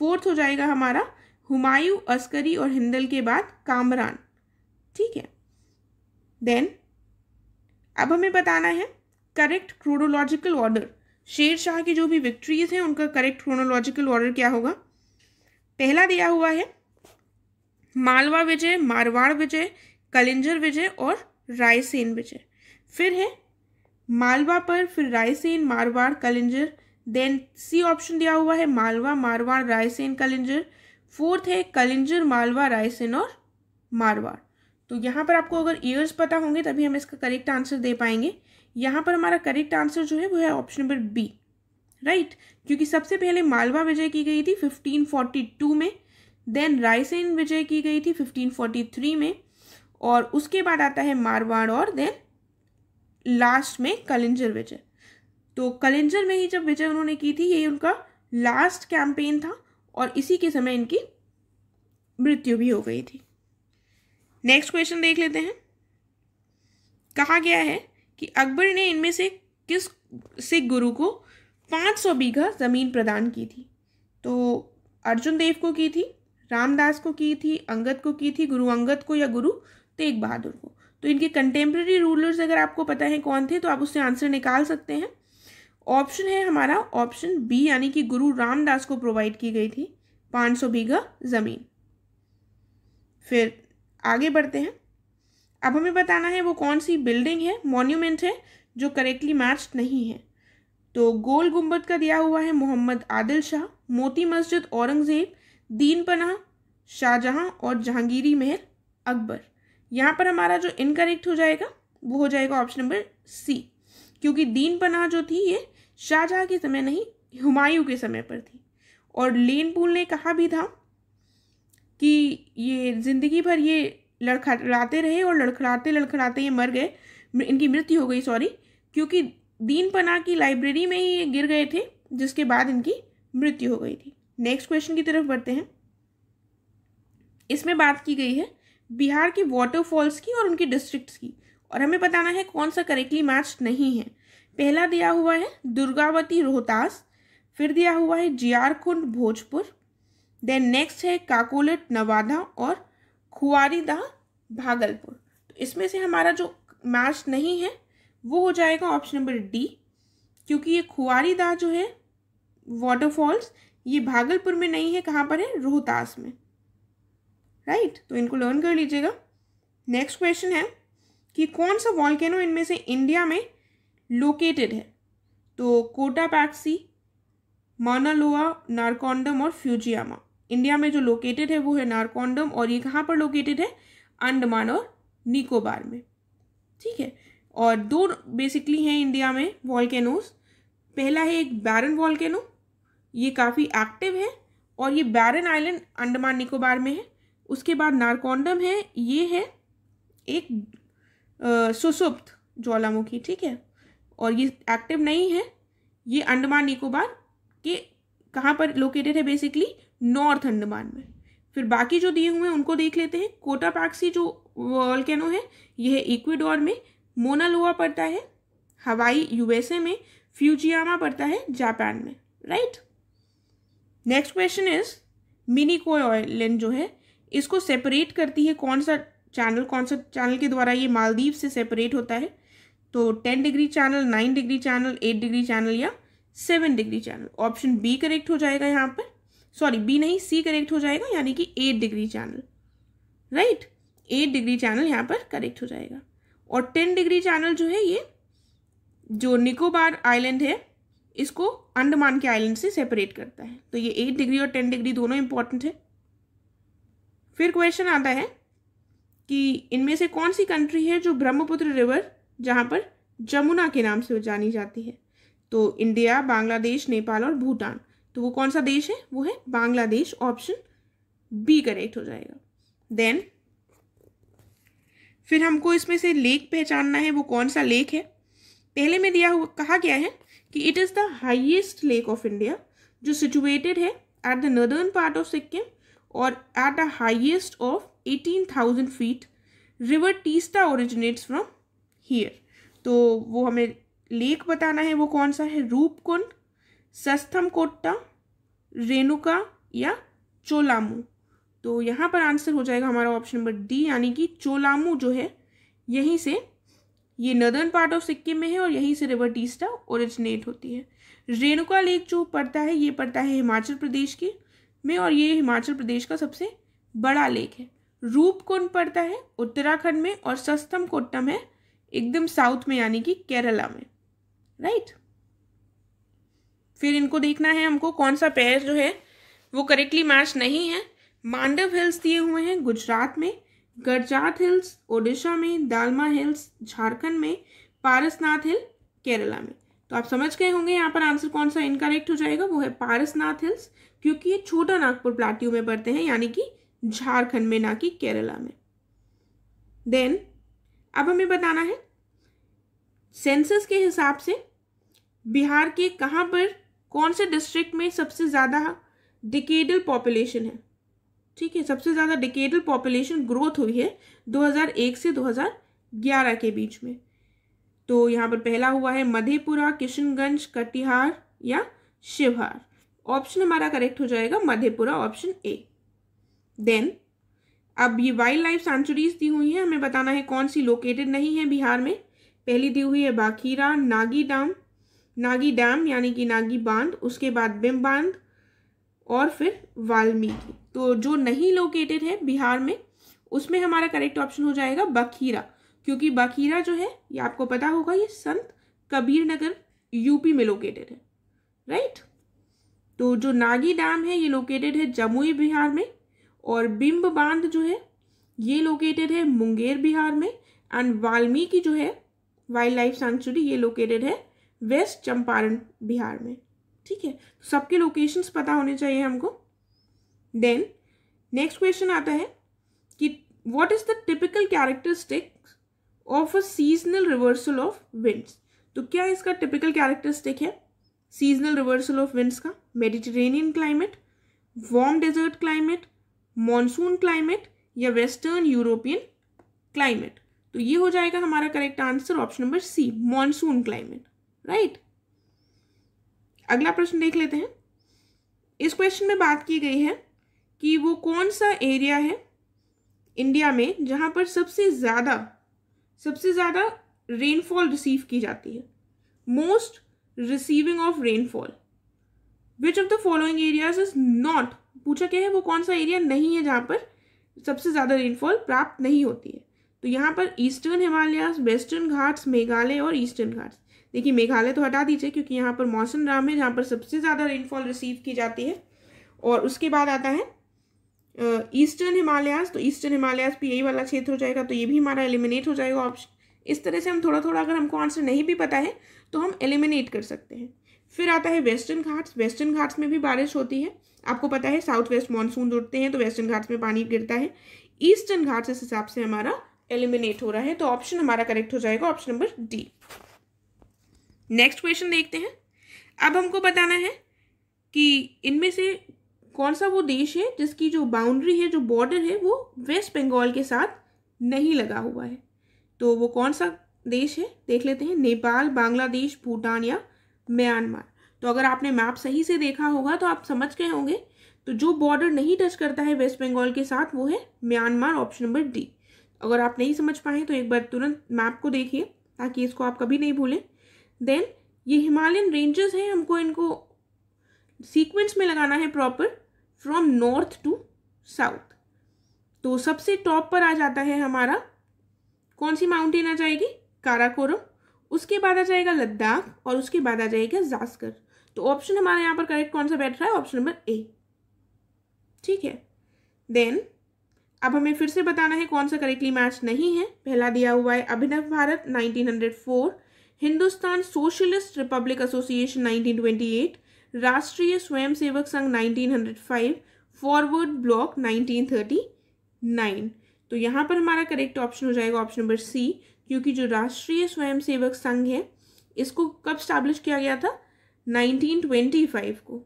फोर्थ हो जाएगा हमारा हुमायूं, अस्करी और हिंदल के बाद कामरान। ठीक है? देन अब हमें बताना है correct chronological order Sher Shah की जो भी विक्ट्रीज हैं, उनका करेक्ट क्रोनोलॉजिकल ऑर्डर क्या होगा? पहला दिया हुआ है मालवा विजय, मारवाड़ विजय, कलिंजर विजय और रायसेन विजय। फिर है मालवा पर फिर Raisen Marwar Kalinjar then C option दिया हुआ है मालवा, मारवाड़, रायसेन कलिंजर फोर्थ है कलिंजर, मालवा, रायसेन और मारवाड़। तो यहाँ पर आपको अगर ईयर्स पता होंगे तभी हम इसका करेक्ट आंसर दे पाएँगे। यहाँ पर हमारा करेक्ट आंसर जो है वो है ऑप्शन नंबर बी राइट क्योंकि सबसे पहले मालवा विजय की गई थी 1542 में देन रायसेन विजय की गई थी 1543 में, और उसके बाद आता है मारवाड़ और देन लास्ट में कलिंजर विजय। तो कलिंजर में ही जब विजय उन्होंने की थी, ये उनका लास्ट कैंपेन था और इसी के समय इनकी मृत्यु भी हो गई थी। नेक्स्ट क्वेश्चन देख लेते हैं। कहा गया है कि अकबर ने इनमें से किस सिख गुरु को 500 बीघा ज़मीन प्रदान की थी? तो अर्जुन देव को की थी, रामदास को की थी, अंगद को की थी, गुरु अंगद को या गुरु तेग बहादुर को। तो इनके कंटेम्प्रेरी रूलर्स अगर आपको पता है कौन थे तो आप उससे आंसर निकाल सकते हैं। ऑप्शन है हमारा ऑप्शन बी यानी कि गुरु रामदास को प्रोवाइड की गई थी 500 बीघा ज़मीन। फिर आगे बढ़ते हैं। अब हमें बताना है वो कौन सी बिल्डिंग है मॉन्यूमेंट है, जो करेक्टली मैच नहीं है। तो गोल गुंबद का दिया हुआ है मोहम्मद आदिल शाह, मोती मस्जिद औरंगज़ेब दीन पनाह शाहजहां और जहांगीरी महल अकबर। यहाँ पर हमारा जो इनकरेक्ट हो जाएगा, वो हो जाएगा ऑप्शन नंबर सी क्योंकि दीन पनाह जो थी, ये शाहजहाँ के समय नहीं, हुमायूं के समय पर थी। और लेन पुल ने कहा भी था कि ये ज़िंदगी भर ये लड़खड़ाते रहे और लड़खड़ाते लड़खड़ाते ये मर गए। इनकी मृत्यु हो गई सॉरी क्योंकि दीन पना की लाइब्रेरी में ही ये गिर गए थे, जिसके बाद इनकी मृत्यु हो गई थी। नेक्स्ट क्वेश्चन की तरफ़ बढ़ते हैं। इसमें बात की गई है बिहार के वाटरफॉल्स की और उनकी डिस्ट्रिक्ट्स की। और हमें बताना है कौन सा करेक्टली मैच नहीं है। पहला दिया हुआ है दुर्गावती रोहतास, फिर दिया हुआ है जियारकुंड भोजपुर देन नेक्स्ट है काकोलेट नवादा और खुआरीदा भागलपुर। तो इसमें से हमारा जो मैच नहीं है, वो हो जाएगा ऑप्शन नंबर डी क्योंकि ये खुआरीदा जो है वाटरफॉल्स ये भागलपुर में नहीं है, कहाँ पर है? रोहतास में। राइट? right? तो इनको लर्न कर लीजिएगा। नेक्स्ट क्वेश्चन है कि कौन सा वॉल्केनो इनमें से इंडिया में लोकेटेड है? तो कोटा पैक्सी मानालोआ नारकोंडम और फ्यूजियामा इंडिया में जो लोकेटेड है वो है नारकोंडम और ये कहाँ पर लोकेटेड है? अंडमान और निकोबार में। ठीक है? और दो बेसिकली हैं इंडिया में वॉल्केनोज पहला है एक बैरन वॉल्केनो ये काफ़ी एक्टिव है और ये बैरन आइलैंड अंडमान निकोबार में है। उसके बाद नारकोंडम है, ये है एक सुसुप्त ज्वालामुखी, ठीक है? और ये एक्टिव नहीं है, ये अंडमान निकोबार के कहाँ पर लोकेटेड है बेसिकली नॉर्थ अंडमान में। फिर बाकी जो दिए हुए हैं, उनको देख लेते हैं। कोटा पैक्सी जो वॉल्केनो है, यह है इक्वेडोर में मोनालोआ पड़ता है हवाई यूएसए में फ्यूजियामा पड़ता है जापान में। Right next question is mini island जो है इसको सेपरेट करती है कौन सा चैनल कौन सा चैनल के द्वारा ये मालदीव से सेपरेट होता है? तो ten degree channel nine degree channel eight degree channel या seven degree channel option B correct हो जाएगा यहाँ पर। सॉरी बी नहीं सी करेक्ट हो जाएगा, यानी कि eight degree channel right eight degree channel यहाँ पर करेक्ट हो जाएगा। और टेन डिग्री चैनल जो है ये, जो निकोबार आइलैंड है, इसको अंडमान के आइलैंड से सेपरेट करता है। तो ये एट डिग्री और टेन डिग्री दोनों इंपॉर्टेंट है। फिर क्वेश्चन आता है कि इनमें से कौन सी कंट्री है जो ब्रह्मपुत्र रिवर जहाँ पर जमुना के नाम से जानी जाती है? तो इंडिया बांग्लादेश नेपाल और भूटान तो वो कौन सा देश है? वो है बांग्लादेश ऑप्शन बी करेक्ट हो जाएगा। देन फिर हमको इसमें से लेक पहचानना है। वो कौन सा लेक है? पहले में दिया हुआ कहा गया है कि it is the highest lake of India जो सिचुएटेड है at the northern part of Sikkim और at the highest of eighteen thousand feet river Teesta originates from here तो वो हमें लेक बताना है वो कौन सा है? रूपकुंड सस्थम कोट्टा रेणुका या चोलामू। तो यहाँ पर आंसर हो जाएगा हमारा ऑप्शन नंबर डी यानी कि चोलामू जो है, यहीं से ये नदर्न पार्ट ऑफ़ सिक्किम में है और यहीं से रिवर टीस्टा ओरिजिनेट होती है। रेणुका लेक जो पड़ता है, ये पड़ता है हिमाचल प्रदेश के। में और ये हिमाचल प्रदेश का सबसे बड़ा लेक है। रूपकुंड पड़ता है उत्तराखंड में और सस्तम कोट्टम है एकदम साउथ में, यानी कि केरला में। राइट? फिर इनको देखना है हमको कौन सा पेयर जो है वो करेक्टली मैच नहीं है। मांडव हिल्स दिए हुए हैं गुजरात में, गरजात हिल्स ओडिशा में, दालमा हिल्स झारखंड में, पारसनाथ हिल केरला में। तो आप समझ गए होंगे यहाँ पर आंसर कौन सा इनकरेक्ट हो जाएगा, वो है पारसनाथ हिल्स, क्योंकि ये छोटा नागपुर प्लाट्यू में पड़ते हैं, यानी कि झारखंड में, ना कि केरला में। देन अब हमें बताना है सेंसस के हिसाब से बिहार के कहाँ पर कौन से डिस्ट्रिक्ट में सबसे ज़्यादा डिकेडल पॉपुलेशन है? ठीक है, सबसे ज़्यादा डिकेडल पॉपुलेशन ग्रोथ हुई है 2001 से 2011 के बीच में। तो यहाँ पर पहला हुआ है मधेपुरा, किशनगंज, कटिहार या शिवहार। ऑप्शन हमारा करेक्ट हो जाएगा मधेपुरा ऑप्शन ए देन अब ये वाइल्ड लाइफ सेंचुरीज दी हुई हैं, हमें बताना है कौन सी लोकेटेड नहीं है बिहार में। पहली दी हुई है बाखीरा, नागी डैम नागी डैम यानी कि नागी बाँध, उसके बाद बिम बाँध और फिर वाल्मीकि। तो जो नहीं लोकेटेड है बिहार में, उसमें हमारा करेक्ट ऑप्शन हो जाएगा बखीरा। क्योंकि बाकीरा जो है, ये आपको पता होगा, ये संत कबीर नगर यूपी में लोकेटेड है राइट तो जो नागी डैम है, ये लोकेटेड है जमुई बिहार में और बिंब बाँध जो है, ये लोकेटेड है मुंगेर बिहार में एंड वाल्मीकि जो है वाइल्ड लाइफ सेंचुरी ये लोकेटेड है वेस्ट चंपारण बिहार में, ठीक है? तो सबके लोकेशंस पता होने चाहिए हमको। देन नेक्स्ट क्वेश्चन आता है कि what is the typical characteristic of a seasonal reversal of winds तो क्या इसका टिपिकल कैरेक्टरिस्टिक है? सीजनल रिवर्सल ऑफ़ विंड्स का? Mediterranean climate warm desert climate monsoon climate या वेस्टर्न यूरोपियन क्लाइमेट तो ये हो जाएगा हमारा correct answer option number C monsoon climate right अगला प्रश्न देख लेते हैं। इस क्वेश्चन में बात की गई है कि वो कौन सा एरिया है? इंडिया में, जहाँ पर सबसे ज़्यादा सबसे ज़्यादा रेनफॉल रिसीव की जाती है। Most receiving of rainfall which of the following areas is not पूछा क्या है? वो कौन सा एरिया नहीं है जहाँ पर सबसे ज़्यादा रेनफॉल प्राप्त नहीं होती है। तो यहाँ पर ईस्टर्न हिमालयास वेस्टर्न घाट्स मेघालय और ईस्टर्न घाट्स देखिए, मेघालय तो हटा दीजिए, क्योंकि यहाँ पर मौसम राम है, जहाँ पर सबसे ज़्यादा रेनफॉल रिसीव की जाती है। और उसके बाद आता है ईस्टर्न हिमालयास तो ईस्टर्न हिमालयास भी यही वाला क्षेत्र हो जाएगा तो ये भी हमारा एलिमिनेट हो जाएगा ऑप्शन इस तरह से हम थोड़ा थोड़ा अगर हमको आंसर नहीं भी पता है तो हम एलिमिनेट कर सकते हैं. फिर आता है वेस्टर्न घाट्स. वेस्टर्न घाट्स में भी बारिश होती है. आपको पता है साउथ वेस्ट मानसून उठते हैं तो वेस्टर्न घाट्स में पानी गिरता है. ईस्टर्न घाट्स इस हिसाब से हमारा एलिमिनेट हो रहा है तो ऑप्शन हमारा करेक्ट हो जाएगा option number D next question देखते हैं. अब हमको बताना है कि इनमें से कौन सा वो देश है जिसकी जो बाउंड्री है, जो बॉर्डर है, वो वेस्ट बंगाल के साथ नहीं लगा हुआ है? तो वो कौन सा देश है? देख लेते हैं। नेपाल, बांग्लादेश, भूटान या म्यांमार। तो अगर आपने मैप सही से देखा होगा तो आप समझ गए होंगे। तो जो बॉर्डर नहीं टच करता है वेस्ट बंगाल के साथ, वो है म्यांमार ऑप्शन नंबर डी अगर आप नहीं समझ पाए तो एक बार तुरंत मैप को देखिए, ताकि इसको आप कभी नहीं भूलें। देन ये हिमालयन रेंजेस हैं, हमको इनको सीक्वेंस में लगाना है proper from north to south तो सबसे टॉप पर आ जाता है हमारा, कौन सी माउंटेन आ जाएगी? काराकोरम। उसके बाद आ जाएगा लद्दाख और उसके बाद आ जाएगा जास्कर। तो ऑप्शन हमारे यहाँ पर करेक्ट कौन सा बैठ रहा है? ऑप्शन नंबर ए ठीक है? देन अब हमें फिर से बताना है कौन सा करेक्टली मैच नहीं है। पहला दिया हुआ है Abhinav Bharat 1904 Hindustan socialist republic association 1928 Rashtriya Swayamsevak संघ 1905 फॉरवर्ड ब्लॉक 1939 तो यहाँ पर हमारा करेक्ट ऑप्शन हो जाएगा ऑप्शन नंबर सी क्योंकि जो राष्ट्रीय स्वयंसेवक संघ है, इसको कब स्टैब्लिश किया गया था? 1925 को।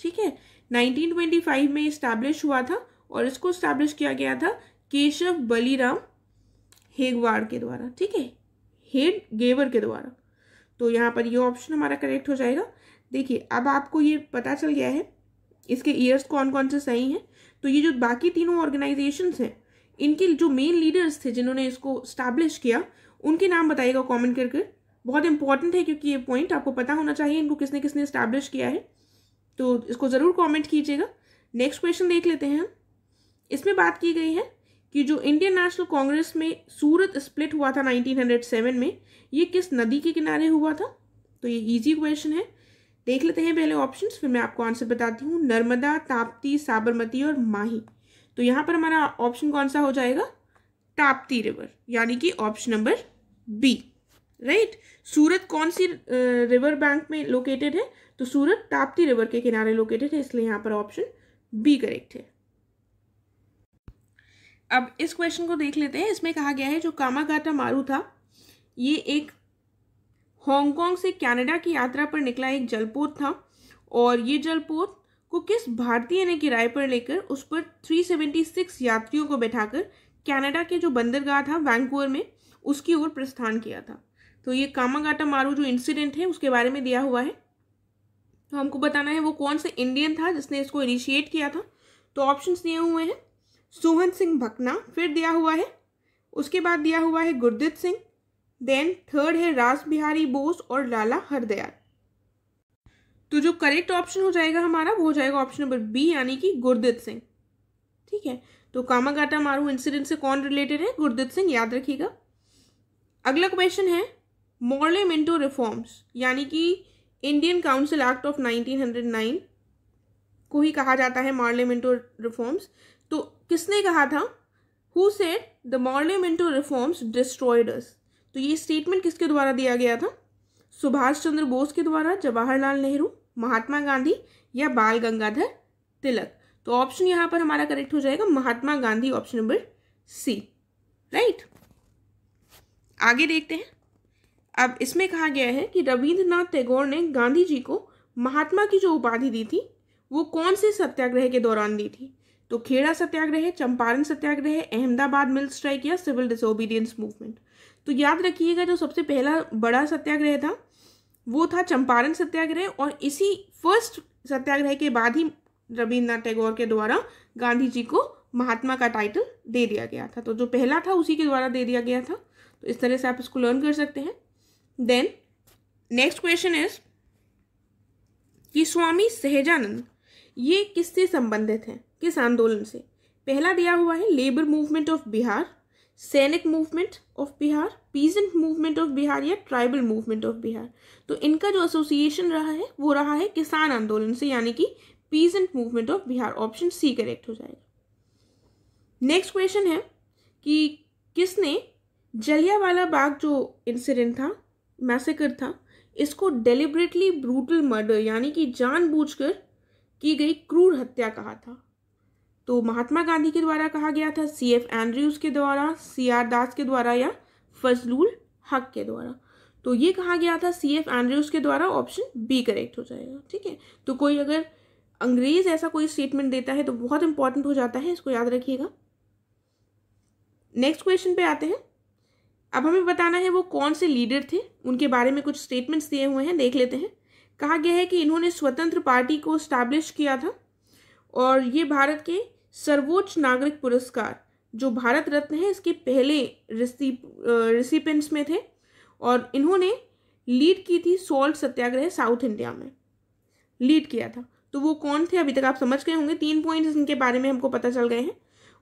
ठीक है? 1925 में इस्टेब्लिश हुआ था और इसको इस्टेब्लिश किया गया था केशव बलीराम हेगवाड़ के द्वारा। ठीक है? हेड गेवर के द्वारा। तो यहाँ पर ये ऑप्शन हमारा करेक्ट हो जाएगा। देखिए, अब आपको ये पता चल गया है, इसके ईयर्स कौन कौन से सही हैं? तो ये जो बाकी तीनों ऑर्गेनाइजेशंस हैं, इनके जो मेन लीडर्स थे जिन्होंने इसको स्टैब्लिश किया, उनके नाम बताइएगा कमेंट करके। बहुत इंपॉर्टेंट है क्योंकि ये पॉइंट आपको पता होना चाहिए, इनको किसने किसने स्टैब्लिश किया है। तो इसको ज़रूर कमेंट कीजिएगा। नेक्स्ट क्वेश्चन देख लेते हैं हम। इसमें बात की गई है कि जो इंडियन नेशनल कांग्रेस में सूरत स्प्लिट हुआ था 1907 में, ये किस नदी के किनारे हुआ था? तो ये इजी क्वेश्चन है। देख लेते हैं पहले ऑप्शंस फिर मैं आपको आंसर बताती हूँ। नर्मदा, ताप्ती, साबरमती और माही। तो यहाँ पर हमारा ऑप्शन कौन सा हो जाएगा? ताप्ती रिवर यानी कि option number B right Surat कौन सी रिवर बैंक में लोकेटेड है? तो सूरत ताप्ती रिवर के किनारे लोकेटेड है, इसलिए यहाँ पर ऑप्शन बी करेक्ट है। अब इस क्वेश्चन को देख लेते हैं। इसमें कहा गया है, जो कामागाटा मारू था, ये एक हांगकांग से कनाडा की यात्रा पर निकला एक जलपोत था और ये जलपोत को किस भारतीय ने किराए पर लेकर उस पर 376 यात्रियों को बैठाकर कनाडा के जो बंदरगाह था वैंकूवर में, उसकी ओर प्रस्थान किया था। तो ये कामागाटा मारू जो इंसिडेंट है, उसके बारे में दिया हुआ है। तो हमको बताना है वो कौन से इंडियन था जिसने इसको इनिशिएट किया था। तो ऑप्शंस दिए हुए हैं। सोहन सिंह भकना, फिर दिया हुआ है। उसके बाद दिया हुआ है गुरदित सिंह। देन थर्ड है रास बिहारी बोस और लाला हरदयाल। तो जो करेक्ट ऑप्शन हो जाएगा हमारा, वो हो जाएगा ऑप्शन नंबर बी यानी कि गुरदित सिंह। ठीक है? तो कामागाटा मारू इंसिडेंट से कौन रिलेटेड है? गुरदित सिंह, याद रखिएगा। अगला क्वेश्चन है मॉर्ले मिंटो रिफॉर्म्स यानी कि इंडियन काउंसिल एक्ट ऑफ़ 1909 को ही कहा जाता है मार्लियामेंटो रिफॉर्म्स तो किसने कहा था? Who said the parliament reforms destroyers तो ये स्टेटमेंट किसके द्वारा दिया गया था? सुभाष चंद्र बोस के द्वारा, जवाहरलाल नेहरू, महात्मा गांधी या बाल गंगाधर तिलक? तो ऑप्शन यहाँ पर हमारा करेक्ट हो जाएगा, Mahatma Gandhi option number C right आगे देखते हैं। अब इसमें कहा गया है कि रविंद्रनाथ टैगोर ने गांधी जी को महात्मा की जो उपाधि दी थी, वो कौन से सत्याग्रह के दौरान दी थी? तो खेड़ा सत्याग्रह, चंपारण सत्याग्रह, अहमदाबाद मिल स्ट्राइक या सिविल डिसोबीडियंस मूवमेंट। तो याद रखिएगा, जो सबसे पहला बड़ा सत्याग्रह था, वो था चंपारण सत्याग्रह और इसी फ़र्स्ट सत्याग्रह के बाद ही रविन्द्रनाथ टैगोर के द्वारा गांधी जी को महात्मा का टाइटल दे दिया गया था। तो जो पहला था, उसी के द्वारा दे दिया गया था। तो इस तरह से आप इसको लर्न कर सकते हैं। देन नेक्स्ट क्वेश्चन इज़ कि स्वामी सहजानंद, ये किससे संबंधित हैं? किस आंदोलन से? पहला दिया हुआ है लेबर मूवमेंट ऑफ़ बिहार सैनिक movement of Bihar peasant movement of Bihar या ट्राइबल मूवमेंट ऑफ़ बिहार। तो इनका जो एसोसिएशन रहा है, वो रहा है किसान आंदोलन से, यानी कि peasant movement of Bihar. Option C correct हो जाएगा। नेक्स्ट क्वेश्चन है कि किसने जलियावाला बाग जो इंसिडेंट था मैसेकर था, इसको डेलिबरेटली ब्रूटल मर्डर यानी कि जानबूझकर की गई क्रूर हत्या कहा था। तो महात्मा गांधी के द्वारा कहा गया था सी एफ़ एंड्रयूज के द्वारा सी आर दास के द्वारा या फजलुल हक के द्वारा। तो ये कहा गया था सी एफ़ एंड्रयूज के द्वारा ऑप्शन बी करेक्ट हो जाएगा, ठीक है? तो कोई अगर अंग्रेज़ ऐसा कोई स्टेटमेंट देता है तो बहुत इंपॉर्टेंट हो जाता है, इसको याद रखिएगा। नेक्स्ट क्वेश्चन पे आते हैं। अब हमें बताना है वो कौन से लीडर थे, उनके बारे में कुछ स्टेटमेंट्स दिए हुए हैं, देख लेते हैं। कहा गया है कि इन्होंने स्वतंत्र पार्टी को स्टैब्लिश किया था और ये भारत के सर्वोच्च नागरिक पुरस्कार, जो भारत रत्न है, इसके पहले रिसिपेंट्स में थे और इन्होंने लीड की थी सोल्ट सत्याग्रह साउथ इंडिया में। लीड किया था। तो वो कौन थे, अभी तक आप समझ गए होंगे। तीन पॉइंट्स इनके बारे में हमको पता चल गए हैं।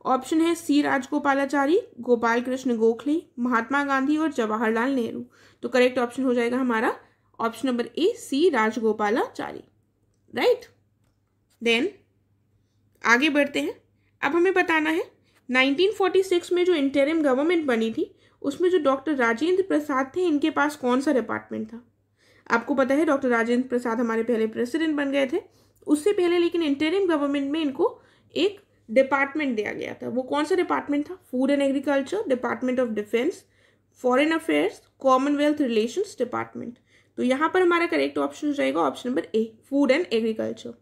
ऑप्शन है सी राजगोपालाचारी गोपाल कृष्ण गोखले, महात्मा गांधी और जवाहरलाल नेहरू। तो करेक्ट ऑप्शन हो जाएगा हमारा। Option number A C Rajagopalachari. Right then आगे बढ़ते हैं। अब हमें बताना है 1946 में जो इंटरिम गवर्नमेंट बनी थी, उसमें जो डॉक्टर राजेंद्र प्रसाद थे, इनके पास कौन सा डिपार्टमेंट था? आपको पता है डॉक्टर राजेंद्र प्रसाद हमारे पहले प्रेसिडेंट बन गए थे। उससे पहले लेकिन इंटरिम गवर्नमेंट में इनको एक डिपार्टमेंट दिया गया था। वो कौन सा डिपार्टमेंट था? Food and agriculture department of defence foreign affairs commonwealth relations department तो यहाँ पर हमारा करेक्ट ऑप्शन हो जाएगा option number A food and agriculture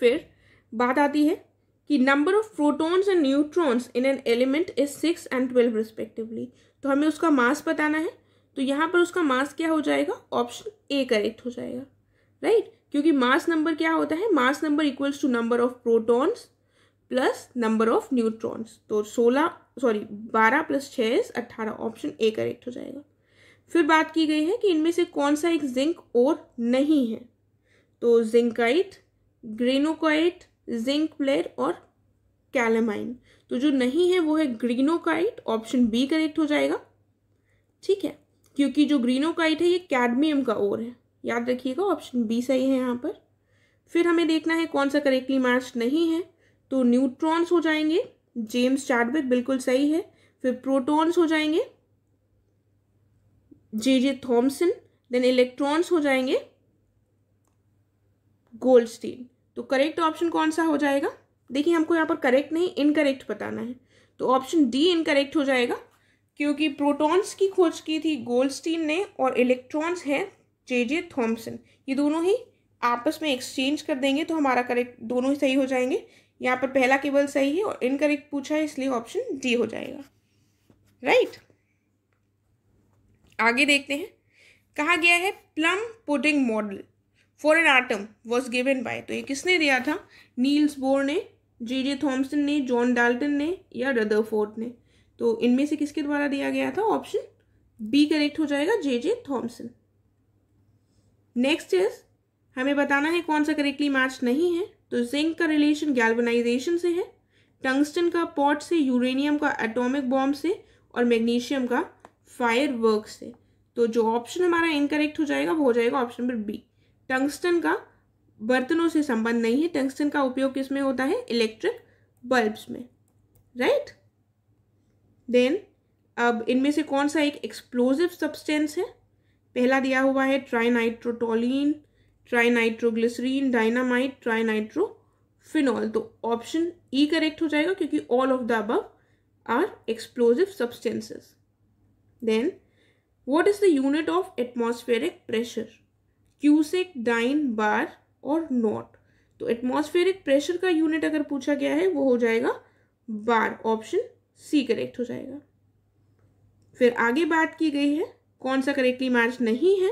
फिर बात आती है कि number of protons and neutrons in an element is six and twelve respectively तो हमें उसका मास बताना है। तो यहाँ पर उसका मास क्या हो जाएगा? ऑप्शन ए करेक्ट हो जाएगा। Right right? क्योंकि मास नंबर क्या होता है? Mass number equals to number of protons plus number of neutrons तो सोलह सॉरी बारह प्लस छः अट्ठारह ऑप्शन ए करेक्ट हो जाएगा। फिर बात की गई है कि इनमें से कौन सा एक जिंक और नहीं है। तो जिंकाइट ग्रेनोकाइट जिंक प्लेयर और कैलेमाइन। तो जो नहीं है, वो है ग्रीनोकाइट, ऑप्शन बी करेक्ट हो जाएगा। ठीक है? क्योंकि जो ग्रीनोकाइट है, ये कैडमियम का ओर है। याद रखिएगा, ऑप्शन बी सही है यहाँ पर। फिर हमें देखना है कौन सा करेक्टली मैच नहीं है। तो न्यूट्रॉन्स हो जाएँगे। जेम्स चैडविक बिल्कुल सही है। फिर प्रोटॉन्स हो जाएँगे। J J Thomson, then electrons हो जाएँगे। गोल्डस्टीन। तो करेक्ट ऑप्शन कौन सा हो जाएगा? देखिए, हमको यहाँ पर करेक्ट नहीं इनकरेक्ट बताना है। तो ऑप्शन डी इनकरेक्ट हो जाएगा, क्योंकि प्रोटॉन्स की खोज की थी गोल्डस्टीन ने और इलेक्ट्रॉन्स हैं जे जे थॉमसन ये दोनों ही आपस में एक्सचेंज कर देंगे तो हमारा करेक्ट दोनों ही सही हो जाएँगे। यहाँ पर पहला केवल सही है और इनकरेक्ट पूछा है, इसलिए ऑप्शन डी हो जाएगा। Right right? आगे देखते हैं। कहा गया है plum pudding model for an atom was given by तो ये किसने दिया था? नील्स बोर ने जे जे थॉम्सन ने जॉन डाल्टन ने या रदरफोर्ड ने। तो इनमें से किसके द्वारा दिया गया था? ऑप्शन बी करेक्ट हो जाएगा J J Thomson next is हमें बताना है कौन सा करेक्टली मैच नहीं है तो जिंक का रिलेशन गैल्वनाइजेशन से है टंगस्टन का पॉट से यूरेनियम का एटॉमिक बॉम्ब से और मैग्नीशियम का फायर वर्क से। तो जो ऑप्शन हमारा इनकरेक्ट हो जाएगा, वो हो जाएगा ऑप्शन नंबर बी टंगस्टन का बर्तनों से संबंध नहीं है। टंगस्टन का उपयोग किसमें होता है? इलेक्ट्रिक बल्ब्स में। राइट? देन, अब इनमें से कौन सा एक एक्सप्लोजिव सब्सटेंस है? पहला दिया हुआ है ट्राइनाइट्रोटोलिन, ट्राइनाइट्रोग्लिसरीन, डायनामाइट, ट्राइनाइट्रोफिनॉल। तो ऑप्शन ई करेक्ट हो जाएगा क्योंकि all of the above are explosive substances then what is the unit of atmospheric pressure? Cusec dyne bar और नॉट तो एटमॉस्फेरिक प्रेशर का यूनिट अगर पूछा गया है, वो हो जाएगा बार ऑप्शन सी करेक्ट हो जाएगा। फिर आगे बात की गई है, कौन सा करेक्टली मैच नहीं है?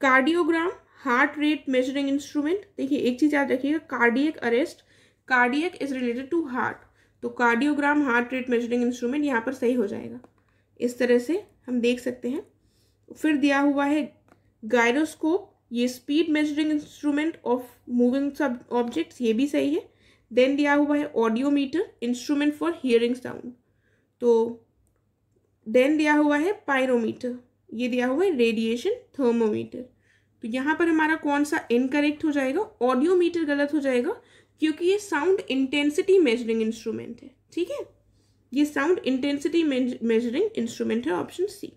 Cardiogram heart rate measuring instrument देखिए, एक चीज़ याद रखिएगा cardiac arrest cardiac is related to heart तो cardiogram heart rate measuring instrument यहाँ पर सही हो जाएगा। इस तरह से हम देख सकते हैं। फिर दिया हुआ है गायरोस्कोप ये speed measuring instrument of moving सब ऑब्जेक्ट्स ये भी सही है। देन दिया हुआ है audiometer instrument for hearing sound तो देन दिया हुआ है पायरोमीटर ये दिया हुआ है रेडिएशन थर्मोमीटर तो यहाँ पर हमारा कौन सा इनकरेक्ट हो जाएगा? ऑडियोमीटर गलत हो जाएगा, क्योंकि ये साउंड इंटेंसिटी मेजरिंग इंस्ट्रूमेंट है, ठीक है? ये साउंड इंटेंसिटी मेजरिंग इंस्ट्रूमेंट है ऑप्शन सी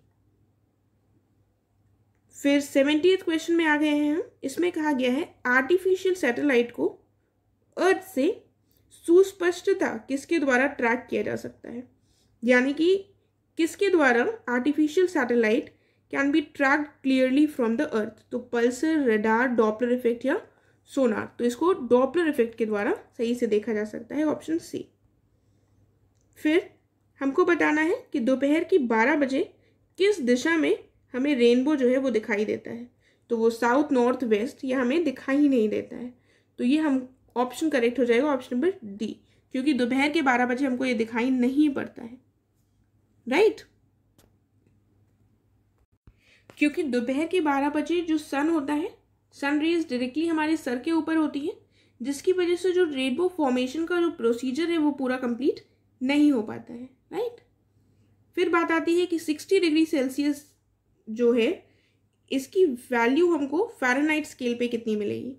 फिर सेवेंटी क्वेश्चन में आ गए हैं इसमें कहा गया है, आर्टिफिशियल सैटेलाइट को अर्थ से सुस्पष्टता किसके द्वारा ट्रैक किया जा सकता है? यानी कि किसके द्वारा artificial satellite can be tracked clearly from the earth? तो पल्सर, रेडार, डॉपलर इफ़ेक्ट या सोनार। तो इसको डॉपलर इफ़ेक्ट के द्वारा सही से देखा जा सकता है, ऑप्शन सी। फिर हमको बताना है कि दोपहर की बारह बजे किस दिशा में हमें रेनबो जो है वो दिखाई देता है। तो वो साउथ नॉर्थ वेस्ट या हमें दिखाई नहीं देता है। तो ये हम ऑप्शन करेक्ट हो जाएगा ऑप्शन नंबर डी क्योंकि दोपहर के बारह बजे हमको ये दिखाई नहीं पड़ता है। Right right? क्योंकि दोपहर के बारह बजे जो सन होता है सन रेज डायरेक्टली हमारे सर के ऊपर होती है, जिसकी वजह से जो रेनबो फॉर्मेशन का जो प्रोसीजर है वो पूरा कंप्लीट नहीं हो पाता है। राइट फिर बात आती है कि सिक्सटी डिग्री सेल्सियस जो है, इसकी वैल्यू हमको फ़ारेनहाइट स्केल पे कितनी मिलेगी?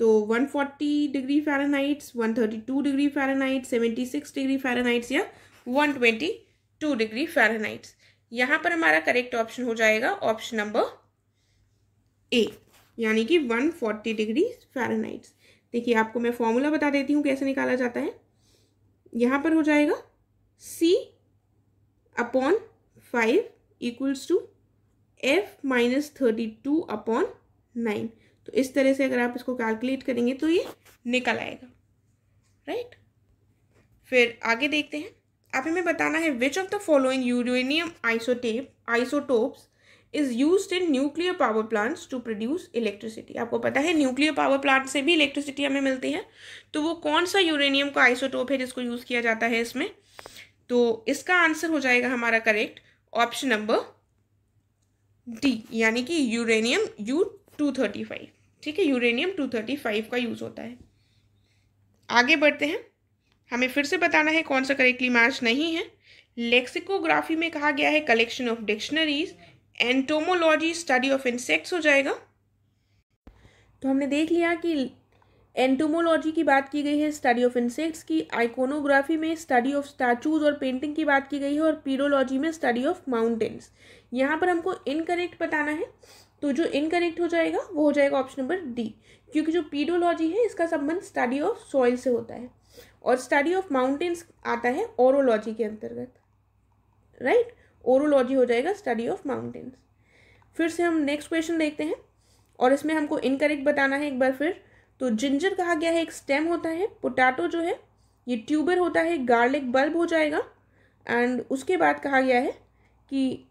तो 140 degree Fahrenheits 132 degree Fahrenheit 76 degree Fahrenheits या 122 डिग्री फ़ारेनहाइट्स यहाँ पर हमारा करेक्ट ऑप्शन हो जाएगा ऑप्शन नंबर ए यानी कि 140 डिग्री फ़ारेनहाइट्स देखिए, आपको मैं फॉर्मूला बता देती हूँ कैसे निकाला जाता है। यहाँ पर हो जाएगा C upon five equals to F minus thirty two upon nine तो इस तरह से अगर आप इसको कैलकुलेट करेंगे तो ये निकल आएगा। राइट फिर आगे देखते हैं। आप हमें बताना है which of the following uranium isotope isotopes is use in nuclear power plants to produce electricity आपको पता है न्यूक्लियर पावर प्लांट से भी इलेक्ट्रिसिटी हमें मिलती है। तो वो कौन सा यूरेनियम का आइसोटोप है जिसको यूज़ किया जाता है इसमें? तो इसका आंसर हो जाएगा हमारा करेक्ट ऑप्शन नंबर डी यानी कि uranium U two thirty five ठीक है यूरेनियम टू थर्टी फाइव का यूज़ होता है। आगे बढ़ते हैं। हमें फिर से बताना है कौन सा करेक्टली मैच नहीं है। लेक्सिकोग्राफी में कहा गया है collection of dictionaries entomology study of insects हो जाएगा। तो हमने देख लिया कि एंटोमोलॉजी की बात की गई है स्टडी ऑफ़ इंसेक्ट्स की आइकोनोग्राफी में स्टडी ऑफ़ स्टैचूज और पेंटिंग की बात की गई है, और पीरोलॉजी में स्टडी ऑफ़ माउंटेन्स यहाँ पर हमको इनकरेक्ट बताना है तो जो इनकरेक्ट हो जाएगा, वो हो जाएगा ऑप्शन नंबर डी क्योंकि जो पीडोलॉजी है, इसका संबंध स्टडी ऑफ़ सॉइल से होता है और स्टडी ऑफ़ माउंटेन्स आता है ओरोलॉजी के अंतर्गत राइट ओरोलॉजी हो जाएगा स्टडी ऑफ़ माउंटेन्स फिर से हम नेक्स्ट क्वेश्चन देखते हैं और इसमें हमको इनकरेक्ट बताना है एक बार फिर तो जिंजर कहा गया है, एक स्टेम होता है पोटैटो जो है, ये ट्यूबर होता है गार्लिक बल्ब हो जाएगा एंड उसके बाद कहा गया है कि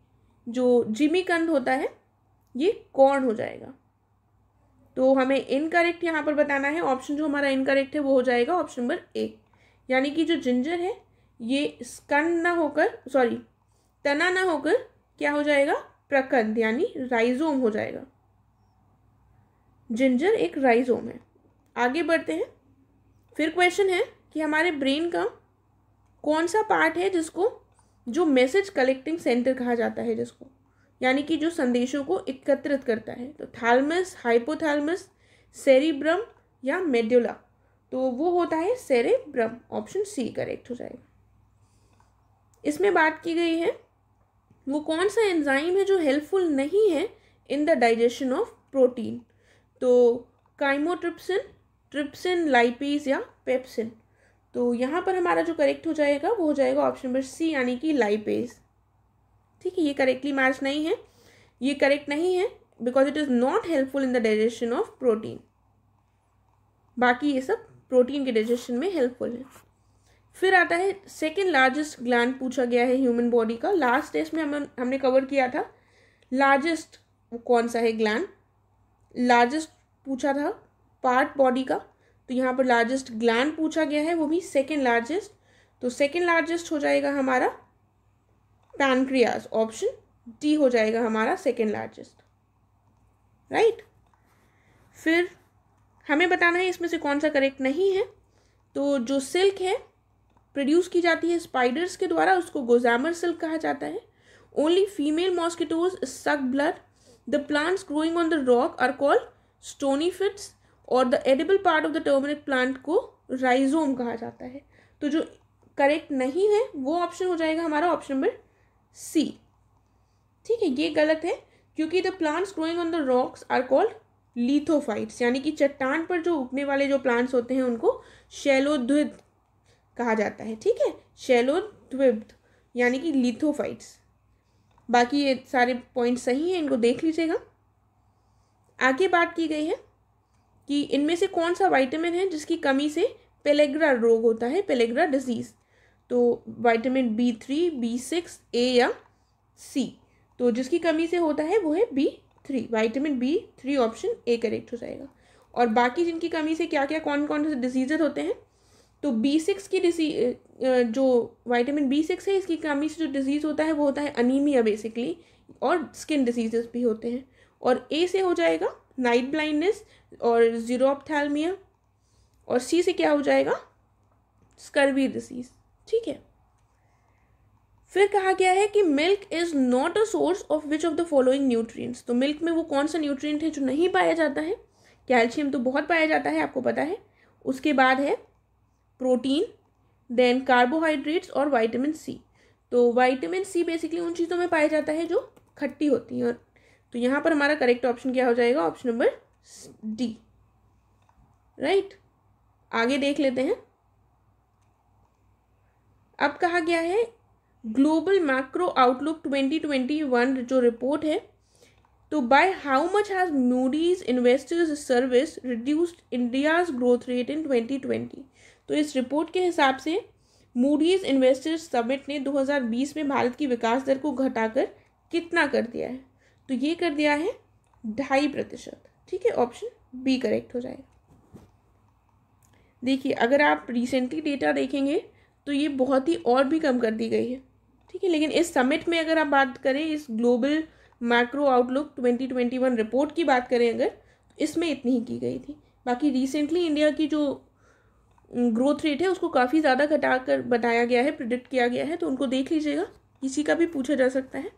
जो जिमी कंद होता है, ये कॉर्न हो जाएगा? तो हमें इनकरेक्ट यहाँ पर बताना है। ऑप्शन जो हमारा इनकरेक्ट है, वो हो जाएगा ऑप्शन नंबर ए यानी कि जो जिंजर है, ये स्कन ना होकर सॉरी तना ना होकर क्या हो जाएगा? प्रकंद यानी राइजोम हो जाएगा। जिंजर एक राइजोम है। आगे बढ़ते हैं। फिर क्वेश्चन है कि हमारे ब्रेन का कौन सा पार्ट है जिसको जो मैसेज कलेक्टिंग सेंटर कहा जाता है जिसको, यानी कि जो संदेशों को एकत्रित करता है तो थैलमस हाइपोथैलमस सेरिब्रम या मेड्यूला तो वो होता है सेरेब्रम ऑप्शन सी करेक्ट हो जाएगा। इसमें बात की गई है, वो कौन सा एंजाइम है जो हेल्पफुल नहीं है in the digestion of protein तो काइमोट्रिप्सिन ट्रिप्सिन लाइपीज या पेप्सिन तो यहाँ पर हमारा जो करेक्ट हो जाएगा, वो हो जाएगा ऑप्शन नंबर सी यानी कि लाइपेज ठीक है, ये करेक्टली मैच नहीं है। ये करेक्ट नहीं है because it is not helpful in the digestion of protein बाकी ये सब प्रोटीन के डाइजेशन में हेल्पफुल है। फिर आता है सेकेंड लार्जेस्ट ग्लैंड पूछा गया है ह्यूमन बॉडी का। लास्ट टेस्ट में हम हमने कवर किया था। लार्जेस्ट कौन सा है ग्लैंड लार्जेस्ट पूछा था पार्ट बॉडी का। तो यहाँ पर लार्जेस्ट ग्लैंड पूछा गया है, वो भी सेकेंड लार्जेस्ट तो सेकेंड लार्जेस्ट हो जाएगा हमारा पैनक्रियाज ऑप्शन डी हो जाएगा हमारा सेकेंड लार्जेस्ट राइट फिर हमें बताना है इसमें से कौन सा करेक्ट नहीं है। तो जो सिल्क है प्रोड्यूस की जाती है स्पाइडर्स के द्वारा, उसको गोजामर सिल्क कहा जाता है। Only female mosquitoes suck blood the plants growing on the rock are called stony fits और the edible part of the turmeric plant को राइजोम कहा जाता है। तो जो करेक्ट नहीं है, वो ऑप्शन हो जाएगा हमारा ऑप्शन नंबर सी ठीक है, ये गलत है, क्योंकि the plants growing on the rocks are called lithophytes यानी कि चट्टान पर जो उगने वाले जो प्लांट्स होते हैं, उनको शैलोद्विद कहा जाता है। ठीक है, शैलोद्विद, यानी कि लिथोफाइट्स बाकी ये सारे पॉइंट सही हैं, इनको देख लीजिएगा। आगे बात की गई है कि इनमें से कौन सा वाइटामिन है जिसकी कमी से पेलेग्रा रोग होता है पेलेग्रा डिज़ीज़ तो vitamin B three B six A या सी तो जिसकी कमी से होता है वो है B three vitamin B three option A correct हो जाएगा। और बाकी जिनकी कमी से क्या क्या कौन कौन से डिजीजेज होते हैं? तो बी सिक्स की डिज़ीज़ जो वाइटामिन बी सिक्स है, इसकी कमी से जो डिज़ीज़ होता है वो होता है अनीमिया बेसिकली और स्किन डिजीजेस भी होते हैं। और ए से हो जाएगा नाइट ब्लाइंडनेस और ज़ीरो जीरोपथैल्मिया और सी से क्या हो जाएगा? Scurvy disease. ठीक है। फिर कहा गया है कि milk is not a source of which of the following nutrients. तो मिल्क में वो कौन सा न्यूट्रिएंट है जो नहीं पाया जाता है? कैल्शियम तो बहुत पाया जाता है, आपको पता है। उसके बाद है प्रोटीन, देन कार्बोहाइड्रेट्स और वाइटामिन सी। तो वाइटामिन सी बेसिकली उन चीज़ों में पाया जाता है जो खट्टी होती हैं और तो यहाँ पर हमारा करेक्ट ऑप्शन क्या हो जाएगा? ऑप्शन नंबर डी राइट आगे देख लेते हैं। अब कहा गया है ग्लोबल मैक्रो आउटलुक 2021 जो रिपोर्ट है तो by how much has Moody's investors service reduced India's growth rate in 2020 तो इस रिपोर्ट के हिसाब से मूडीज इन्वेस्टर्स समिट ने 2020 में भारत की विकास दर को घटाकर कितना कर दिया है? तो ये कर दिया है ढाई प्रतिशत। ठीक है ऑप्शन बी करेक्ट हो जाएगा। देखिए, अगर आप रिसेंटली डेटा देखेंगे तो ये बहुत ही और भी कम कर दी गई है। ठीक है, लेकिन इस समिट में अगर आप बात करें, इस ग्लोबल मैक्रो आउटलुक 2021 रिपोर्ट की बात करें अगर तो इसमें इतनी ही की गई थी। बाकी रिसेंटली इंडिया की जो ग्रोथ रेट है, उसको काफ़ी ज़्यादा घटा कर बताया गया है प्रिडिक्ट किया गया है तो उनको देख लीजिएगा। किसी का भी पूछा जा सकता है।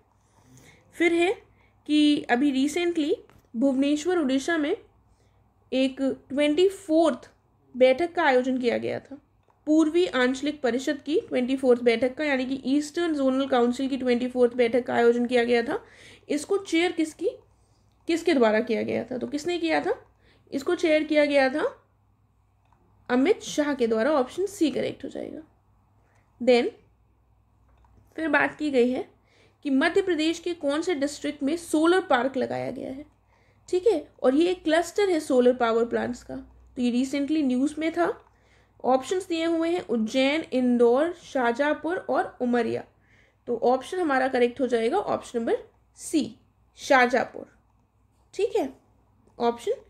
फिर है कि अभी रिसेंटली भुवनेश्वर, उड़ीसा में एक ट्वेंटी फोर्थ बैठक का आयोजन किया गया था। पूर्वी आंचलिक परिषद की ट्वेंटी फोर्थ बैठक का, यानी कि ईस्टर्न जोनल काउंसिल की ट्वेंटी फोर्थ बैठक का आयोजन किया गया था। इसको चेयर किसकी? किसके द्वारा किया गया था? तो किसने किया था? इसको चेयर किया गया था अमित शाह के द्वारा ऑप्शन सी करेक्ट हो जाएगा। देन फिर बात की गई है कि मध्य प्रदेश के कौन से डिस्ट्रिक्ट में सोलर पार्क लगाया गया है। ठीक है? और ये एक क्लस्टर है सोलर पावर प्लांट्स का। तो ये रिसेंटली न्यूज़ में था। ऑप्शंस दिए हुए हैं उज्जैन, इंदौर शाहजहाँपुर और उमरिया। तो ऑप्शन हमारा करेक्ट हो जाएगा ऑप्शन नंबर सी शाहजहाँपुर ठीक है? ऑप्शन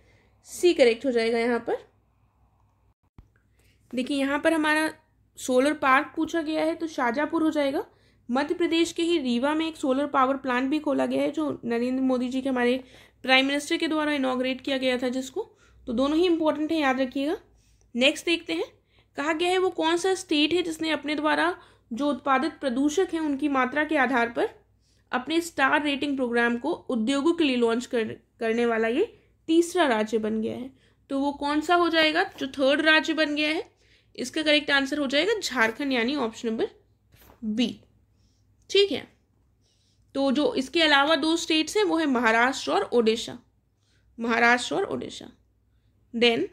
सी करेक्ट हो जाएगा यहाँ पर। देखिए, यहाँ पर हमारा सोलर पार्क पूछा गया है तो शाहजहाँपुर हो जाएगा। मध्य प्रदेश के ही रीवा में एक सोलर पावर प्लांट भी खोला गया है, जो नरेंद्र मोदी जी के हमारे प्राइम मिनिस्टर के द्वारा इनाग्रेट किया गया था जिसको। तो दोनों ही इंपॉर्टेंट है, याद रखिएगा। नेक्स्ट देखते हैं। कहा गया है वो कौन सा स्टेट है जिसने अपने द्वारा जो उत्पादित प्रदूषक हैं उनकी मात्रा के आधार पर अपने स्टार रेटिंग प्रोग्राम को उद्योगों के लिए लॉन्च कर, करने वाला ये तीसरा राज्य बन गया है। तो वो कौन सा हो जाएगा? जो थर्ड राज्य बन गया है, इसका करेक्ट आंसर हो जाएगा झारखंड, यानी ऑप्शन नंबर बी ठीक है? तो जो इसके अलावा दो स्टेट्स हैं, वो है महाराष्ट्र और ओडिशा। महाराष्ट्र और ओडिशा। देन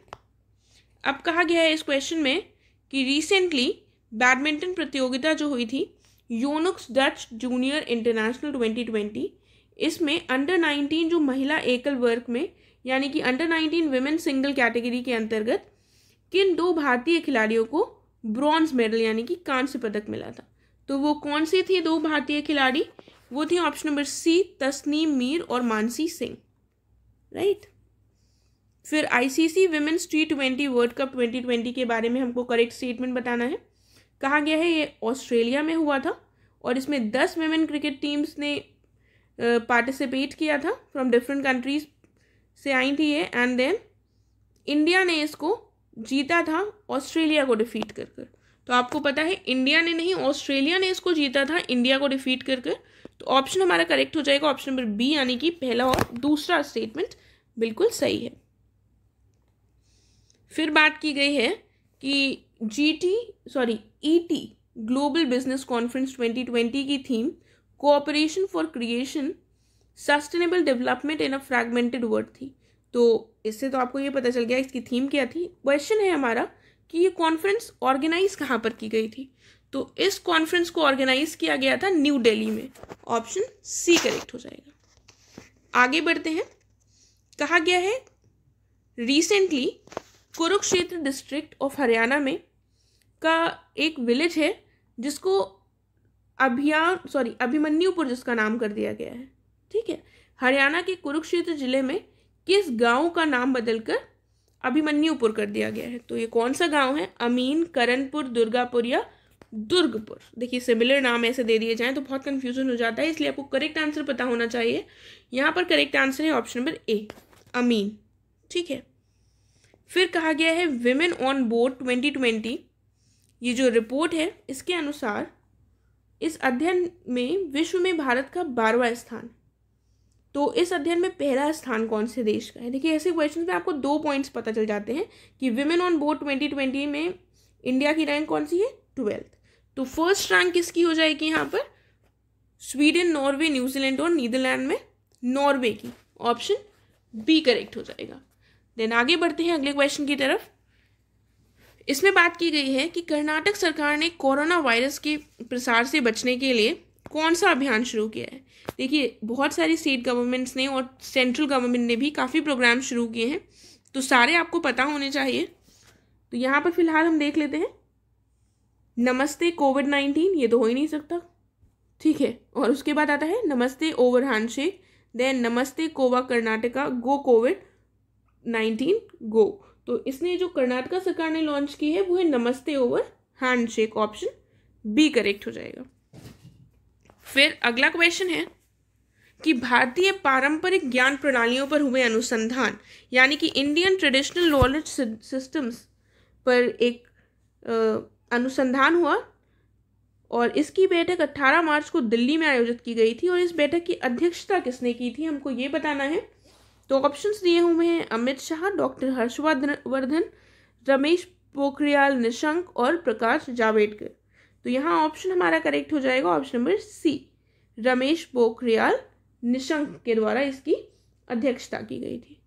अब कहा गया है इस क्वेश्चन में कि रिसेंटली बैडमिंटन प्रतियोगिता जो हुई थी यूनुक्स डच जूनियर इंटरनेशनल 2020 इसमें अंडर 19 जो महिला एकल वर्ग में, यानी कि अंडर 19 वुमेन सिंगल कैटेगरी के अंतर्गत, किन दो भारतीय खिलाड़ियों को ब्रॉन्ज मेडल यानी कि कांस्य पदक मिला था? तो वो कौन सी थी दो भारतीय खिलाड़ी? वो थी option number C Tasneem Mir और मानसी सिंह राइट फिर ICC women's T twenty world cup twenty twenty के बारे में हमको करेक्ट स्टेटमेंट बताना है। कहा गया है, ये ऑस्ट्रेलिया में हुआ था और इसमें दस वेमेन क्रिकेट टीम्स ने पार्टिसिपेट किया था फ्रॉम डिफरेंट कंट्रीज़ से आई थी ये। एंड देन इंडिया ने इसको जीता था ऑस्ट्रेलिया को डिफीट कर कर। तो आपको पता है, इंडिया ने नहीं, ऑस्ट्रेलिया ने इसको जीता था, इंडिया को डिफीट कर कर तो ऑप्शन हमारा करेक्ट हो जाएगा ऑप्शन नंबर बी यानी कि पहला और दूसरा स्टेटमेंट बिल्कुल सही है। फिर बात की गई है कि GT sorry ET global business conference 2020 की theme cooperation for creation sustainable development in a fragmented world थी। तो इससे तो आपको ये पता चल गया, इसकी थीम क्या थी? क्वेश्चन है हमारा कि ये कॉन्फ्रेंस ऑर्गेनाइज कहाँ पर की गई थी? तो इस कॉन्फ्रेंस को ऑर्गेनाइज किया गया था न्यू दिल्ली में। ऑप्शन सी करेक्ट हो जाएगा। आगे बढ़ते हैं। कहा गया है recently Kurukshetra district of Haryana में का एक विलेज है, जिसको अभियान सॉरी अभिमन्युपुर जिसका नाम कर दिया गया है। ठीक है? हरियाणा के कुरुक्षेत्र ज़िले में किस गाँव का नाम बदलकर अभिमन्युपुर कर दिया गया है। तो ये कौन सा गाँव है? अमीन, करणपुर, दुर्गापुर या दुर्गपुर। देखिए सिमिलर नाम ऐसे दे दिए जाएँ तो बहुत कंफ्यूजन हो जाता है, इसलिए आपको करेक्ट आंसर पता होना चाहिए। यहाँ पर करेक्ट आंसर है ऑप्शन नंबर ए अमीन। ठीक है? फिर कहा गया है विमेन ऑन बोर्ड 2020 ये जो रिपोर्ट है, इसके अनुसार इस अध्ययन में विश्व में भारत का बारहवा स्थान। तो इस अध्ययन में पहला स्थान कौन से देश का है? देखिए, ऐसे क्वेश्चन में आपको दो पॉइंट्स पता चल जाते हैं कि विमेन ऑन बोर्ड 2020 में इंडिया की रैंक कौन सी है? ट्वेल्थ तो फ़र्स्ट रैंक किसकी हो जाएगी यहाँ पर? स्वीडन नॉर्वे न्यूजीलैंड और नीदरलैंड में नॉर्वे की. ऑप्शन बी करेक्ट हो जाएगा. देन आगे बढ़ते हैं अगले क्वेश्चन की तरफ़. इसमें बात की गई है कि कर्नाटक सरकार ने कोरोना वायरस के प्रसार से बचने के लिए कौन सा अभियान शुरू किया है? देखिए, बहुत सारी स्टेट गवर्नमेंट्स ने और सेंट्रल गवर्नमेंट ने भी काफ़ी प्रोग्राम शुरू किए हैं। तो सारे आपको पता होने चाहिए। तो यहाँ पर फ़िलहाल हम देख लेते हैं। नमस्ते कोविड नाइन्टीन ये तो हो ही नहीं सकता। ठीक है, और उसके बाद आता है, namaste over handshake then namaste कोवा Karnataka, go COVID nineteen go. तो इसने जो कर्नाटका सरकार ने लॉन्च की है, वो है namaste over handshake option B correct हो जाएगा। फिर अगला क्वेश्चन है कि भारतीय पारंपरिक ज्ञान प्रणालियों पर हुए अनुसंधान यानी कि इंडियन ट्रेडिशनल नॉलेज सिस्टम्स पर एक आ, अनुसंधान हुआ और इसकी बैठक 18 मार्च को दिल्ली में आयोजित की गई थी और इस बैठक की अध्यक्षता किसने की थी हमको ये बताना है। तो ऑप्शंस दिए हुए हैं अमित शाह डॉक्टर हर्षवर्धन रमेश पोखरियाल निशंक और प्रकाश जावड़ेकर। तो यहाँ ऑप्शन हमारा करेक्ट हो जाएगा option number C Ramesh Pokhriyal Nishank के द्वारा इसकी अध्यक्षता की गई थी।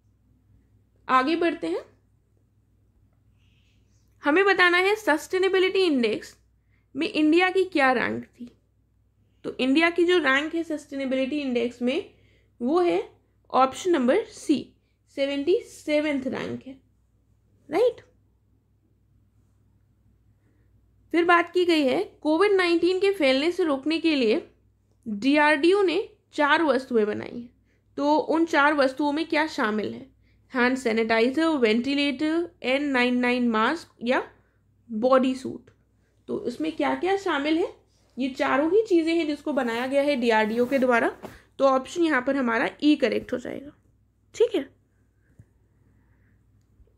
आगे बढ़ते हैं। हमें बताना है सस्टेनेबिलिटी इंडेक्स में इंडिया की क्या रैंक थी। तो इंडिया की जो रैंक है सस्टेनेबिलिटी इंडेक्स में, वो है option number C seventy seventh rank है। राइट फिर बात की गई है कोविड नाइन्टीन के फैलने से रोकने के लिए डीआरडीओ ने चार वस्तुएँ बनाई हैं। तो उन चार वस्तुओं में क्या शामिल है? Hand sanitiser, ventilator N nine nine mask या बॉडी सूट। तो इसमें क्या क्या शामिल है? ये चारों ही चीज़ें हैं जिसको बनाया गया है डीआरडीओ के द्वारा। तो ऑप्शन यहाँ पर हमारा ई e करेक्ट हो जाएगा। ठीक है?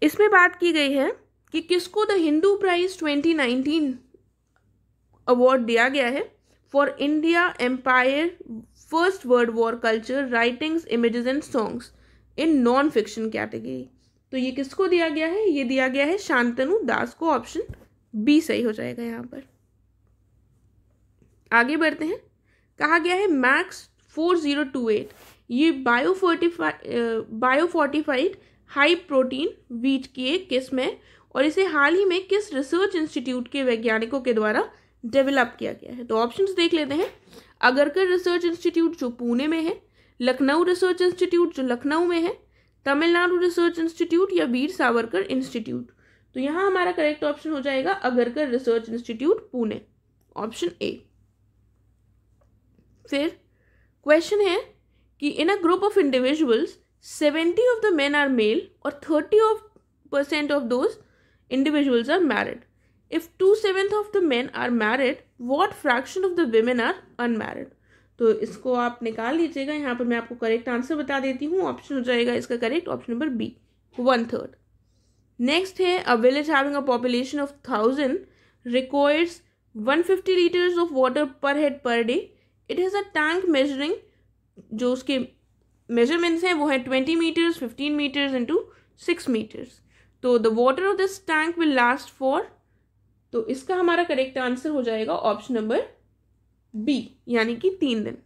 इसमें बात की गई है कि किसको द हिंदू प्राइज 2019 अवार्ड दिया गया है for India empire first world war culture writings images and songs in non fiction category. तो ये किसको दिया गया है? ये दिया गया है शांतनु दास को। ऑप्शन बी सही हो जाएगा यहाँ पर। आगे बढ़ते हैं। कहा गया है MACS four zero two eight. ये bio fortified bio fortified high protein wheat की एक किस्म है। और इसे हाल ही में किस रिसर्च इंस्टीट्यूट के वैज्ञानिकों के द्वारा डेवलप किया गया है? तो ऑप्शंस देख लेते हैं। अगरकर रिसर्च इंस्टीट्यूट जो पुणे में है, लखनऊ रिसर्च इंस्टीट्यूट जो लखनऊ में है, तमिलनाडु रिसर्च इंस्टीट्यूट या वीर सावरकर इंस्टीट्यूट। तो यहाँ हमारा करेक्ट ऑप्शन हो जाएगा Agharkar research institute Pune. Option A फिर क्वेश्चन है कि in a group of individuals seventy of the men are male और thirty of percent of those individuals are married if two seventh of the men are married what fraction of the women are unmarried तो इसको आप निकाल लीजिएगा। यहाँ पर मैं आपको करेक्ट आंसर बता देती हूँ। ऑप्शन हो जाएगा इसका correct option number B one third next है a village having a population of thousand requires one fifty litres of water per head per day it has a tank measuring जो उसके measurements हैं, वो है twenty metres fifteen metres into six metres तो the water of this tank will last for तो इसका हमारा correct answer हो जाएगा ऑप्शन नंबर बी यानी कि तीन दिन।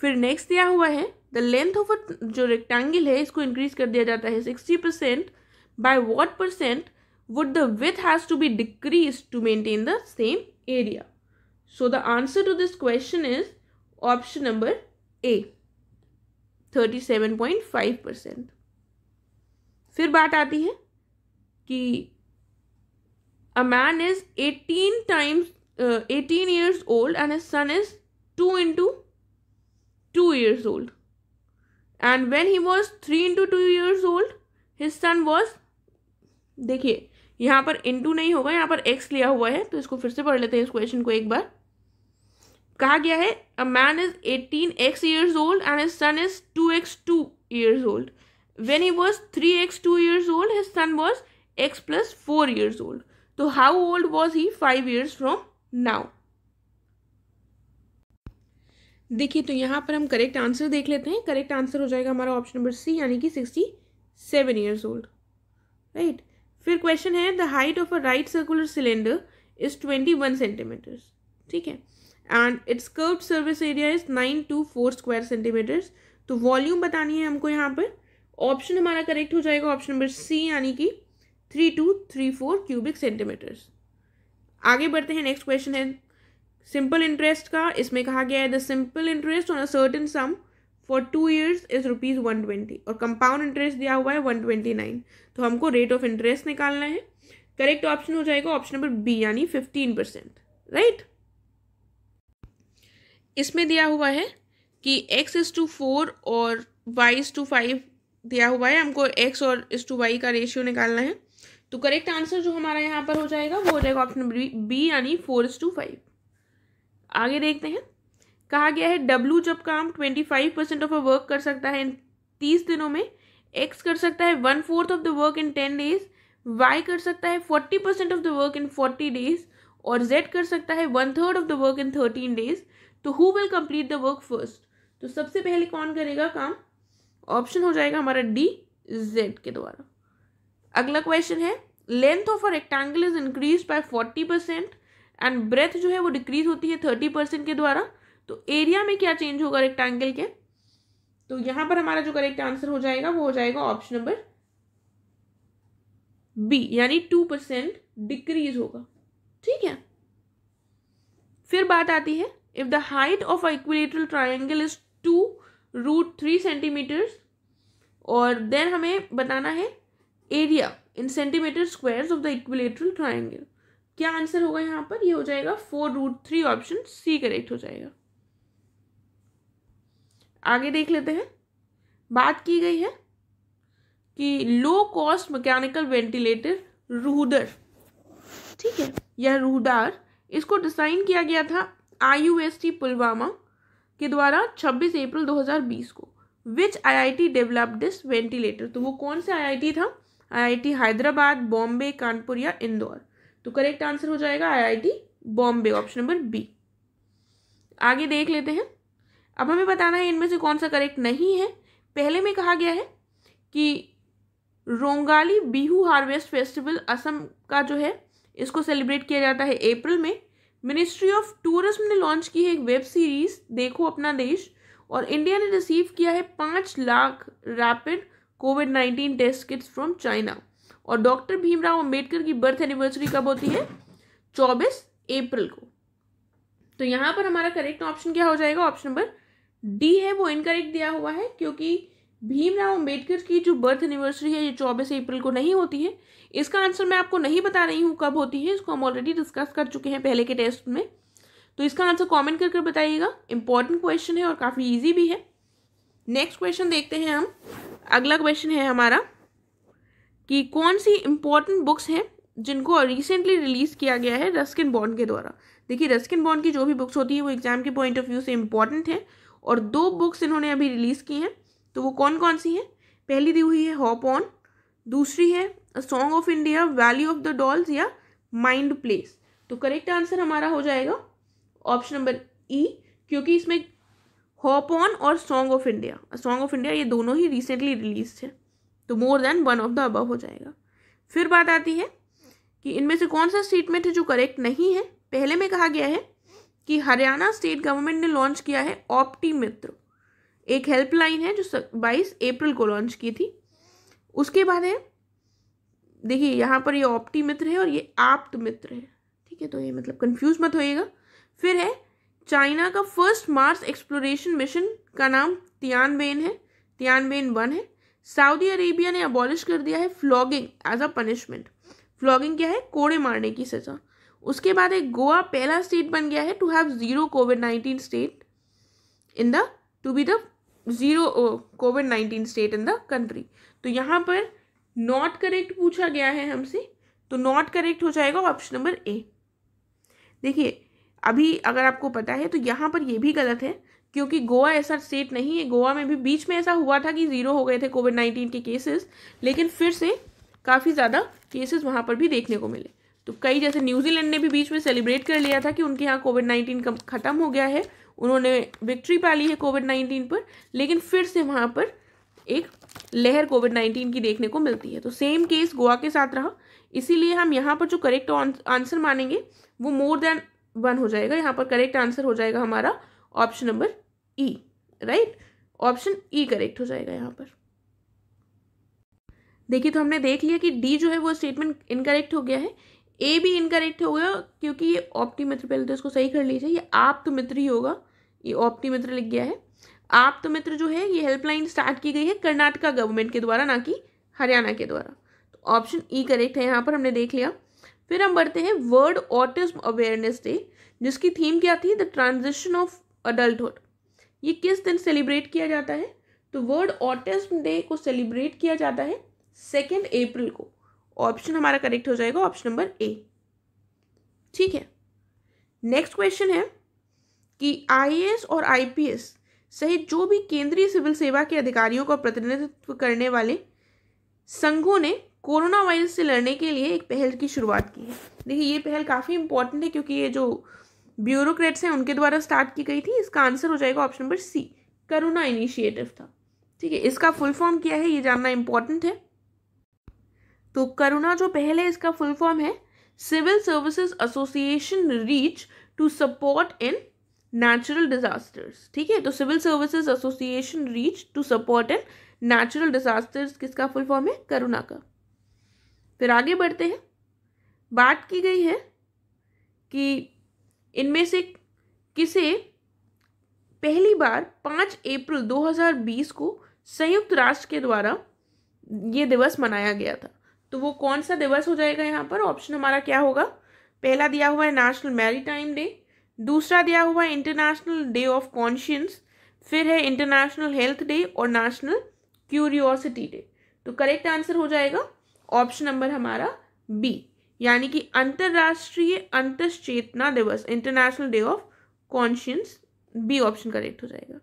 फिर नेक्स्ट दिया हुआ है? द लेंथ ऑफ़ जो रेक्टेंगल है, इसको इंक्रीज कर दिया जाता है sixty percent by what percent would the width has to be decrease to maintain the same area so the answer to this question is option number A thirty seven point five percent फिर बात आती है कि is 18 times uh, 18 years old and his son is 2 into 2 years old. And when he was 3 into 2 years old his son was देखिए यहाँ पर into नहीं होगा यहाँ पर एक्स लिया हुआ है तो इसको फिर से पढ़ लेते हैं इस क्वेश्चन को एक बार। कहा गया है a man is eighteen X years old and is son is two X two years old when he was 3x 2 years old, his son was x plus 4 years old. तो how old was he 5 years from now? देखिए तो यहाँ पर हम correct answer देख लेते हैं। Correct answer हो जाएगा हमारा ऑप्शन नंबर सी यानी कि sixty seven years old right फिर क्वेश्चन है the height of a right circular cylinder is twenty one centimetres ठीक है? And its curve surface area is nine two four square centimetres तो volume बतानी है हमको यहाँ पर। ऑप्शन हमारा करेक्ट हो जाएगा ऑप्शन नंबर सी, यानी कि three two three four cubic centimetres आगे बढ़ते हैं नेक्स्ट क्वेश्चन है। सिंपल इंटरेस्ट का, इसमें कहा गया है the simple interest on a certain sum for two years is rupees one twenty और कंपाउंड इंटरेस्ट दिया हुआ है वन ट्वेंटी नाइन तो हमको रेट ऑफ़ इंटरेस्ट निकालना है। करेक्ट ऑप्शन हो जाएगा ऑप्शन नंबर बी यानी फिफ्टीन परसेंट राइट इसमें दिया हुआ है कि एक्स इज़ टू फोर और वाई इज़ टू फाइव दिया हुआ है, हमको एक्स और इज़ टू वाई का रेशियो निकालना है। तो करेक्ट आंसर जो हमारा यहाँ पर हो जाएगा, वो हो जाएगा ऑप्शन बी यानी फोर इज़ टू फाइव आगे देखते हैं। कहा गया है डब्लू जब काम twenty five percent of a work कर सकता है, इन तीस दिनों में एक्स कर सकता है one fourth of the work in ten days Y कर सकता है forty percent of the work in forty days और जेड कर सकता है one third of the work in thirteen days तो who will complete the work first तो सबसे पहले कौन करेगा काम? ऑप्शन हो जाएगा हमारा डी जेड के द्वारा। अगला क्वेश्चन है length of a rectangle is increase by forty percent and breadth जो है वो डिक्रीज होती है थर्टी परसेंट के द्वारा। तो एरिया में क्या चेंज होगा रेक्टेंगल के? तो यहाँ पर हमारा जो करेक्ट आंसर हो जाएगा, वो हो जाएगा ऑप्शन नंबर बी यानी टू परसेंट डिक्रीज होगा। ठीक है? फिर बात आती है if the height of equilateral triangle is two root three centimetres और देन हमें बताना है area in centimetre squares of the equilateral triangle क्या आंसर होगा यहाँ पर? ये हो जाएगा four root three option C correct हो जाएगा। आगे देख लेते हैं। बात की गई है कि low cost mechanical ventilator Ruhdaar ठीक है? यह रूडार इसको डिज़ाइन किया गया था I U S T Pulwama के द्वारा 26 अप्रैल 2020 को। Which IIT develop this ventilator तो वो कौन से आईआईटी था? आईआईटी हैदराबाद, बॉम्बे, कानपुर या इंदौर? तो करेक्ट आंसर हो जाएगा IIT Bombay option number B आगे देख लेते हैं। अब हमें बताना है इनमें से कौन सा करेक्ट नहीं है। पहले में कहा गया है कि रोंगाली बिहू हार्वेस्ट फेस्टिवल असम का जो है, इसको सेलिब्रेट किया जाता है अप्रैल में। मिनिस्ट्री ऑफ़ टूरिज़्म ने लॉन्च की है एक वेब सीरीज़ देखो अपना देश, और इंडिया ने रिसीव किया है पाँच lakh rapid covid nineteen test kits from China और डॉक्टर भीमराव अंबेडकर की बर्थ एनिवर्सरी कब होती है? चौबीस अप्रैल को। तो यहाँ पर हमारा करेक्ट ऑप्शन क्या हो जाएगा? ऑप्शन नंबर डी है, वो इनकरेक्ट दिया हुआ है, क्योंकि भीमराव अंबेडकर की जो बर्थ एनिवर्सरी है, ये चौबीस अप्रैल को नहीं होती है। इसका आंसर मैं आपको नहीं बता रही हूँ कब होती है, इसको हम ऑलरेडी डिस्कस कर चुके हैं पहले के टेस्ट में। तो इसका आंसर कमेंट कर कर बताइएगा। इंपॉर्टेंट क्वेश्चन है और काफ़ी इजी भी है। नेक्स्ट क्वेश्चन देखते हैं हम। अगला क्वेश्चन है हमारा कि कौन सी इंपॉर्टेंट बुक्स हैं जिनको रिसेंटली रिलीज़ किया गया है रस्किन बॉन्ड के द्वारा? देखिए रस्किन बॉन्ड की जो भी बुक्स होती है, वो एग्ज़ाम के पॉइंट ऑफ़ व्यू से इंपॉर्टेंट हैं और दो बुक्स इन्होंने अभी रिलीज़ की हैं। तो वो कौन कौन सी हैं? पहली दी हुई है हॉप ऑन दूसरी है a song of India valley of the dolls या माइंड प्लेस तो करेक्ट आंसर हमारा हो जाएगा ऑप्शन नंबर ई क्योंकि इसमें हॉप ऑन और song of India song of India ये दोनों ही रिसेंटली रिलीज़ है. तो more than one of the above हो जाएगा. फिर बात आती है कि इनमें से कौन सा स्टेटमेंट है जो करेक्ट नहीं है? पहले में कहा गया है कि हरियाणा स्टेट गवर्नमेंट ने लॉन्च किया है ऑप्टी मित्र एक हेल्पलाइन है जो बाईस अप्रैल को लॉन्च की थी। उसके बाद है, देखिए, यहाँ पर ये ऑप्टी मित्र है और ये आप्त मित्र है। ठीक है तो ये मतलब कंफ्यूज मत होइएगा। फिर है, चाइना का फ़र्स्ट मार्स एक्सप्लोरेशन मिशन का नाम तियानबेन है। तियानबेन वन है। सऊदी अरेबिया ने अबॉलिश कर दिया है flogging as a punishment flogging क्या है? कोड़े मारने की सज़ा। उसके बाद एक गोवा पहला स्टेट बन गया है to have zero covid nineteen state in the to be the zero covid nineteen state in the country तो यहाँ पर नॉट करेक्ट पूछा गया है हमसे तो नॉट करेक्ट हो जाएगा ऑप्शन नंबर ए देखिए, अभी अगर आपको पता है तो यहाँ पर ये भी गलत है, क्योंकि गोवा ऐसा स्टेट नहीं है। गोवा में भी बीच में ऐसा हुआ था कि ज़ीरो हो गए थे कोविड नाइन्टीन के केसेस लेकिन फिर से काफ़ी ज़्यादा केसेस वहाँ पर भी देखने को मिले। तो कई जैसे न्यूजीलैंड ने भी बीच में सेलिब्रेट कर लिया था कि उनके यहाँ कोविड नाइन्टीन ख़त्म हो गया है। उन्होंने विक्ट्री पा ली है कोविड नाइन्टीन पर, लेकिन फिर से वहाँ पर एक लहर कोविड नाइन्टीन की देखने को मिलती है। तो सेम केस गोवा के साथ रहा। इसीलिए हम यहाँ पर जो करेक्ट आंसर मानेंगे, वो मोर देन वन हो जाएगा। यहाँ पर करेक्ट आंसर हो जाएगा हमारा option number E right option E correct हो जाएगा यहाँ पर। देखिए तो हमने देख लिया कि डी जो है वो स्टेटमेंट इनकरेक्ट हो गया है। ए भी इनकरेक्ट हो गया, क्योंकि ये ऑप्टी मित्र पहले तो इसको सही कर लीजिए, ये आप तो मित्र ही होगा, ये ऑप्टी मित्र लिख गया है। आप तो मित्र जो है, ये हेल्पलाइन स्टार्ट की गई है कर्नाटका गवर्नमेंट के द्वारा, ना कि हरियाणा के द्वारा। तो ऑप्शन ई करेक्ट है, यहाँ पर हमने देख लिया। फिर हम बढ़ते हैं वर्ल्ड ऑटिज्म अवेयरनेस डे जिसकी थीम क्या थी? द ट्रांजिशन ऑफ़ अडल्टहुड ये किस दिन सेलिब्रेट किया जाता है? तो वर्ल्ड ऑटिज्म डे को सेलिब्रेट किया जाता है सेकेंड अप्रैल को। ऑप्शन हमारा करेक्ट हो जाएगा ऑप्शन नंबर ए। ठीक है। नेक्स्ट क्वेश्चन है कि आईएएस और आईपीएस सहित जो भी केंद्रीय सिविल सेवा के अधिकारियों का प्रतिनिधित्व करने वाले संघों ने कोरोना वायरस से लड़ने के लिए एक पहल की शुरुआत की है। देखिए, ये पहल काफ़ी इंपॉर्टेंट है क्योंकि ये जो ब्यूरोक्रेट्स हैं, उनके द्वारा स्टार्ट की गई थी, इसका आंसर हो जाएगा option number C Karuna initiative था। ठीक है, इसका फुल फॉर्म क्या है, ये जानना इंपॉर्टेंट है। तो करुणा जो पहले इसका फुल फॉर्म है civil services association reach to support in natural disasters ठीक है? तो civil services association reach to support in natural disasters किसका फुल फॉर्म है? करुणा का। फिर आगे बढ़ते हैं। बात की गई है कि इनमें से किसे पहली बार पाँच अप्रैल 2020 को संयुक्त राष्ट्र के द्वारा ये दिवस मनाया गया था। तो वो कौन सा दिवस हो जाएगा यहाँ पर? ऑप्शन हमारा क्या होगा? पहला दिया हुआ है नेशनल मैरीटाइम डे दूसरा दिया हुआ है इंटरनेशनल डे ऑफ़ कॉन्शियंस फिर है इंटरनेशनल हेल्थ डे और नेशनल क्यूरियोसिटी डे तो करेक्ट आंसर हो जाएगा ऑप्शन नंबर हमारा बी यानी कि अंतरराष्ट्रीय अंतश्चेतना दिवस international day of conscience B option correct हो जाएगा.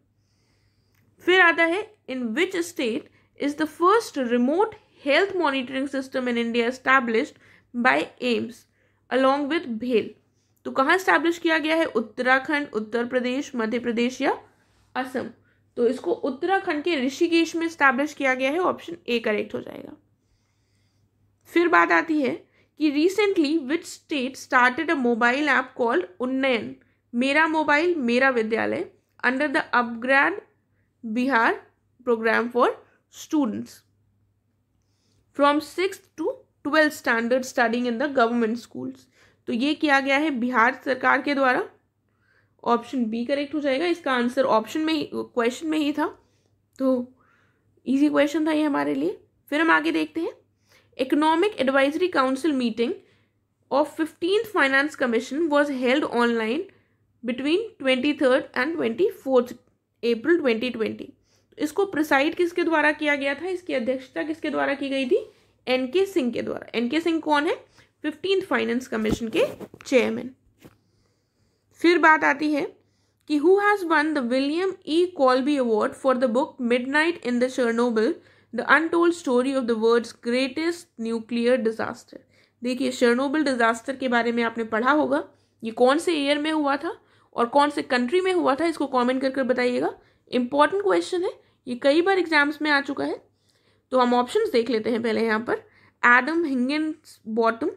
फिर आता है in which state is the first remote health monitoring system in India established by AIMS along with भेल तो कहाँ स्टैब्लिश किया गया है? उत्तराखंड, उत्तर प्रदेश, मध्य प्रदेश या असम? तो इसको उत्तराखंड के ऋषिकेश में स्टैब्लिश किया गया है। ऑप्शन ए करेक्ट हो जाएगा। फिर बात आती है कि recently which state started a mobile app called Unnayan मेरा मोबाइल मेरा विद्यालय under the upgrade Bihar programme for students from six to twelfth standard studying in the government schools तो ये किया गया है बिहार सरकार के द्वारा। ऑप्शन बी करेक्ट हो जाएगा। इसका आंसर ऑप्शन में ही क्वेश्चन में ही था। तो इजी क्वेश्चन था ये हमारे लिए। फिर हम आगे देखते हैं। Economic advisory council meeting of fifteenth finance commission was held online between twenty third and twenty fourth April twenty twenty इसको प्रिसाइड किसके द्वारा किया गया था? इसकी अध्यक्षता किसके द्वारा की गई थी? एन के सिंह के द्वारा। एन के सिंह कौन है? फिफ्टींथ फाइनेंस कमीशन के चेयरमैन फिर बात आती है कि who has won the William E Colby award for the book midnight in the Chernobyl the untold story of the world's greatest nuclear disaster देखिए शर्नोबल डिजास्टर के बारे में आपने पढ़ा होगा। ये कौन से ईयर में हुआ था और कौन से कंट्री में हुआ था? इसको कमेंट कर कर बताइएगा। इंपॉर्टेंट क्वेश्चन है। ये कई बार एग्ज़ाम्स में आ चुका है। तो हम ऑप्शंस देख लेते हैं पहले यहाँ पर। Adam Higginbotham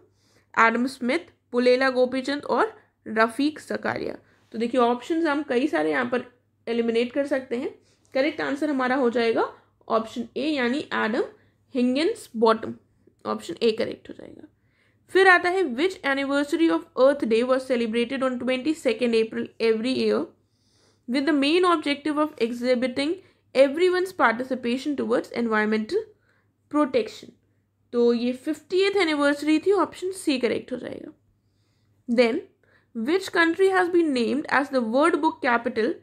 Adam Smith Pullela Gopichand और रफीक सकारिया तो देखिए ऑप्शंस हम कई सारे यहाँ पर एलिमिनेट कर सकते हैं। करेक्ट आंसर हमारा हो जाएगा ऑप्शन ए यानी Adam Higginbotham option A correct हो जाएगा। फिर आता है which anniversary of earth day was celebrated on twenty second April every year with the main objective of of everyone participation towards environmental protection तो ये fiftieth anniversary थी option C correct हो जाएगा। Then which country has been named as the world book capital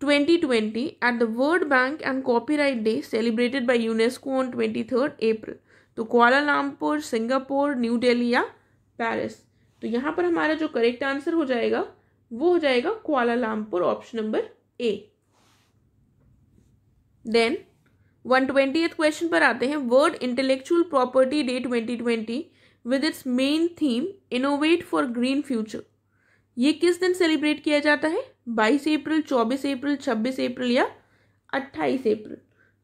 2020 at the world bank and copyright day celebrated by UNESCO on 23 third April तो Kuala Lumpur Singapore New Delhi या Paris तो यहाँ पर हमारा जो correct answer हो जाएगा वो हो जाएगा Kuala Lumpur option number A then one twenty question पर आते हैं। World intellectual property day twenty twenty with its main theme innovate for green future ये किस दिन सेलिब्रेट किया जाता है? बाईस अप्रैल, चौबीस अप्रैल, छब्बीस अप्रैल या अट्ठाईस अप्रैल।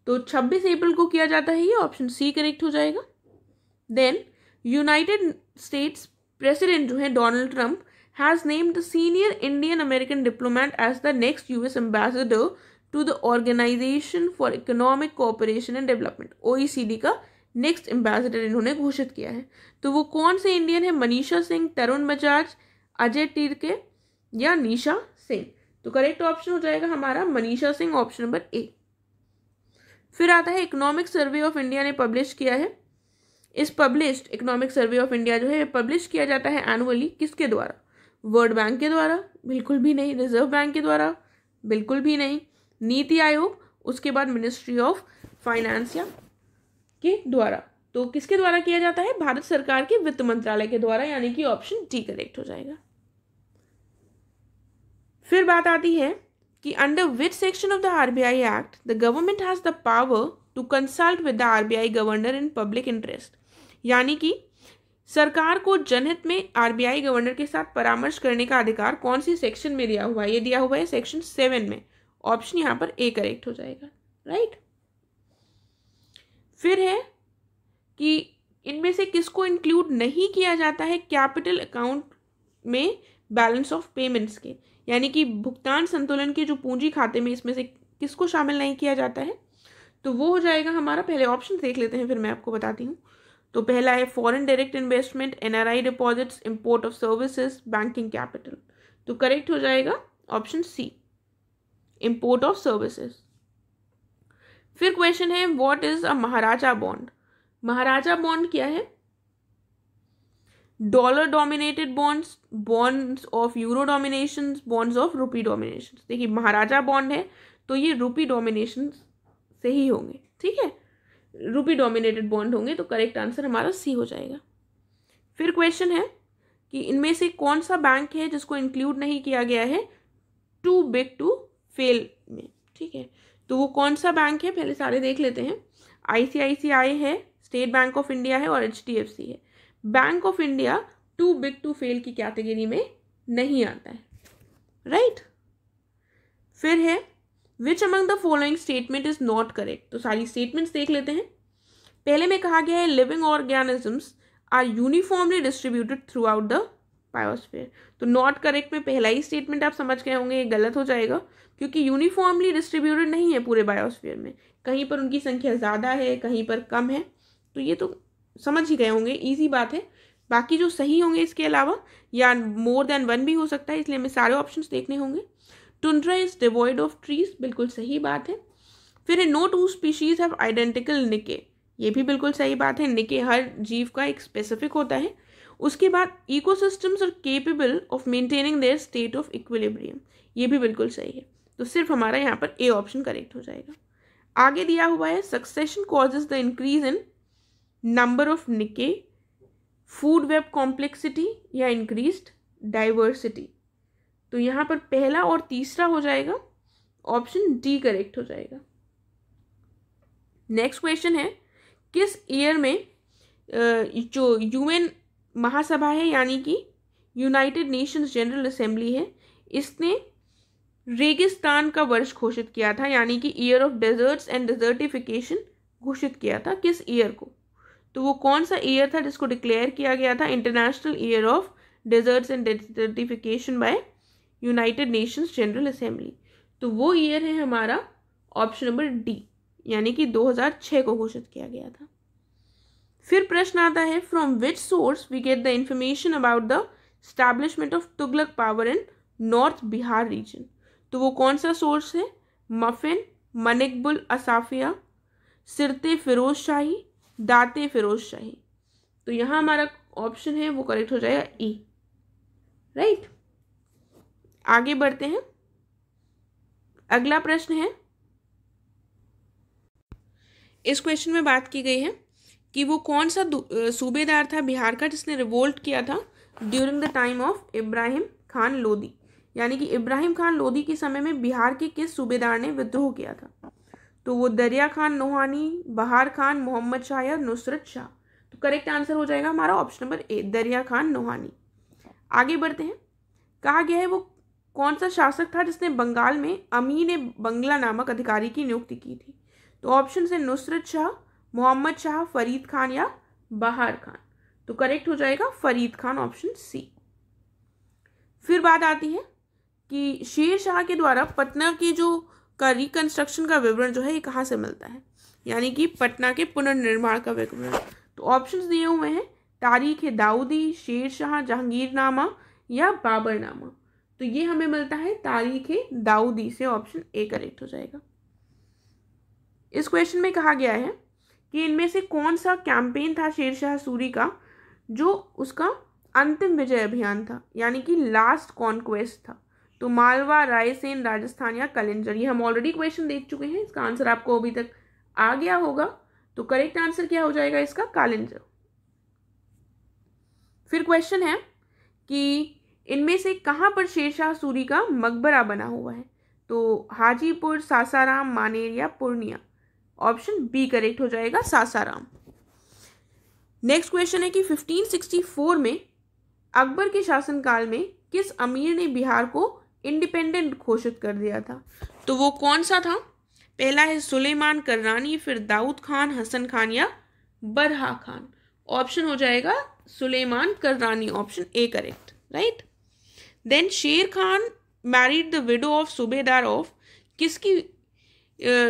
तो छब्बीस अप्रैल को किया जाता है ये ऑप्शन सी करेक्ट हो जाएगा। देन यूनाइटेड स्टेट्स प्रेसिडेंट जो है Donald Trump has named the senior Indian American diplomat as the next US ambassador to the organisation for economic cooperation and development O का नेक्स्ट एम्बेसडर इन्होंने घोषित किया है। तो वो कौन से इंडियन है? मनीषा सिंह, तरुण बजाज, अजय टिरके या निशा सिंह? तो करेक्ट ऑप्शन हो जाएगा हमारा Manisha Singh option number A फिर आता है इकोनॉमिक सर्वे ऑफ़ इंडिया ने पब्लिश किया है। इस published economic survey of India जो है पब्लिश किया जाता है एनुअली किसके द्वारा? वर्ल्ड बैंक के द्वारा, बिल्कुल भी नहीं रिज़र्व बैंक के द्वारा, बिल्कुल भी नहीं। नीति आयोग, उसके बाद मिनिस्ट्री ऑफ़ फाइनेंस या के द्वारा। तो किसके द्वारा किया जाता है? भारत सरकार के वित्त मंत्रालय के द्वारा, यानी कि ऑप्शन डी करेक्ट हो जाएगा। फिर बात आती है कि under which section of the RBI act the government has the power to consult with the RBI governor in public interest यानी कि सरकार को जनहित में आरबीआई गवर्नर के साथ परामर्श करने का अधिकार कौन सी सेक्शन में दिया हुआ है? ये दिया हुआ है सेक्शन सेवन में। ऑप्शन यहाँ पर ए करेक्ट हो जाएगा राइट फिर है कि इनमें से किसको इंक्लूड नहीं किया जाता है कैपिटल अकाउंट में बैलेंस ऑफ़ पेमेंट्स के? यानी कि भुगतान संतुलन के जो पूंजी खाते में इसमें से किसको शामिल नहीं किया जाता है? तो वो हो जाएगा हमारा पहले ऑप्शन देख लेते हैं, फिर मैं आपको बताती हूँ। तो पहला है foreign direct investment NRI deposits import of services banking capital तो करेक्ट हो जाएगा option C import of services फिर क्वेश्चन है what is a Maharaja bond Maharaja bond क्या है? Dollar dominated bonds bonds of euro domination bonds of rupee domination देखिए Maharaja bond है तो ये रुपी डोमिनेशन से ही होंगे, ठीक है? रुपी डोमिनेटेड बॉन्ड होंगे तो करेक्ट आंसर हमारा सी हो जाएगा। फिर क्वेश्चन है कि इनमें से कौन सा बैंक है जिसको इंक्लूड नहीं किया गया है? टू बिग टू फेल में, ठीक है? तो वो कौन सा बैंक है? पहले सारे देख लेते हैं। आईसीआईसीआई है स्टेट बैंक ऑफ़ इंडिया है और एचडीएफसी है। Bank of India too big to fail की कैटेगरी में नहीं आता है राइट right? फिर है which among the following statement is not correct तो सारी स्टेटमेंट्स देख लेते हैं। पहले में कहा गया है living organisms are uniformly distributed throughout the biosphere तो नॉट करेक्ट में पहला ही स्टेटमेंट आप समझ गए होंगे, ये गलत हो जाएगा, क्योंकि यूनिफॉर्मली डिस्ट्रीब्यूटेड नहीं है पूरे बायोस्फीयर में। कहीं पर उनकी संख्या ज़्यादा है, कहीं पर कम है तो ये तो समझ ही गए होंगे ईजी बात है। बाकी जो सही होंगे इसके अलावा, या मोर देन वन भी हो सकता है, इसलिए हमें सारे ऑप्शंस देखने होंगे। Tundra is devoid of trees बिल्कुल सही बात है। फिर no two species have identical niche ये भी बिल्कुल सही बात है निके हर जीव का एक स्पेसिफिक होता है। उसके बाद ecosystems are capable of maintaining their state of equilibrium ये भी बिल्कुल सही है। तो सिर्फ़ हमारा यहाँ पर ए ऑप्शन करेक्ट हो जाएगा। आगे दिया हुआ है succession causes the increase in number of niche food web complexity या इंक्रीज डाइवर्सिटी तो यहाँ पर पहला और तीसरा हो जाएगा ऑप्शन डी करेक्ट हो जाएगा। नेक्स्ट क्वेश्चन है, किस ईयर में जो यूएन महासभा है, यानी कि यूनाइटेड नेशंस जनरल असेंबली है, इसने रेगिस्तान का वर्ष घोषित किया था, यानी कि year of deserts and desertification घोषित किया था, किस ईयर को? तो वो कौन सा ईयर था जिसको डिक्लेयर किया गया था? International year of deserts and desertification by United Nations General Assembly. तो वो ईयर है हमारा ऑप्शन नंबर डी, यानी कि 2006 को घोषित किया गया था। फिर प्रश्न आता है from which source we get the information about the establishment of Tughlaq power in north Bihar region तो वो कौन सा सोर्स है? मफिन मनिकबुल असाफिया सिरते फिरोज शाही दाते फिरोज शाही तो यहाँ हमारा ऑप्शन है, वो करेक्ट हो जाएगा ई e. राइट आगे बढ़ते हैं। अगला प्रश्न है। इस क्वेश्चन में बात की गई है कि वो कौन सा सूबेदार था बिहार का जिसने रिवोल्ट किया था during the time of Ibrahim Khan Lodi यानी कि इब्राहिम खान लोधी के समय में बिहार के किस सूबेदार ने विद्रोह किया था? तो वो दरिया खान नोहानी बहार खान मोहम्मद शाह या नुसरत शाह? तो करेक्ट आंसर हो जाएगा हमारा ऑप्शन नंबर ए दरिया खान नोहानी आगे बढ़ते हैं। कहा गया है वो कौन सा शासक था जिसने बंगाल में अमीन बंगला नामक अधिकारी की नियुक्ति की थी? तो ऑप्शन है नुसरत शाह, मोहम्मद शाह, फरीद खान या बहार खान। तो करेक्ट हो जाएगा फरीद खान ऑप्शन सी फिर बात आती है कि शेर शाह के द्वारा पटना की जो का रिकंस्ट्रक्शन का विवरण जो है, ये कहाँ से मिलता है? यानी कि पटना के पुनर्निर्माण का विवरण। तो ऑप्शंस दिए हुए हैं, तारीख दाऊदी, शेर शाह, जहांगीरनामा या बाबरनामा। तो ये हमें मिलता है तारीख दाऊदी से ऑप्शन ए करेक्ट हो जाएगा। इस क्वेश्चन में कहा गया है कि इनमें से कौन सा कैंपेन था शेर शाह सूरी का, जो उसका अंतिम विजय अभियान था, यानी कि लास्ट कॉन्क्वेस्ट था। तो मालवा, रायसेन, राजस्थान या कलिंजर, ये हम ऑलरेडी क्वेश्चन देख चुके हैं, इसका आंसर आपको अभी तक आ गया होगा। तो करेक्ट आंसर क्या हो जाएगा इसका? कालिंजर। फिर क्वेश्चन है कि इनमें से कहाँ पर शेरशाह सूरी का मकबरा बना हुआ है? तो हाजीपुर, सासाराम, मानेर या पूर्णिया? ऑप्शन बी करेक्ट हो जाएगा सासाराम। नेक्स्ट क्वेश्चन है कि 1564 में अकबर के शासनकाल में किस अमीर ने बिहार को इंडिपेंडेंट घोषित कर दिया था? तो वो कौन सा था? पहला है सुलेमान कररानी फिर दाऊद खान, हसन खान या बरहा खान। ऑप्शन हो जाएगा Sulaiman Karrani option A correct, right? Then Sher Khan married the widow of subedar of किसकी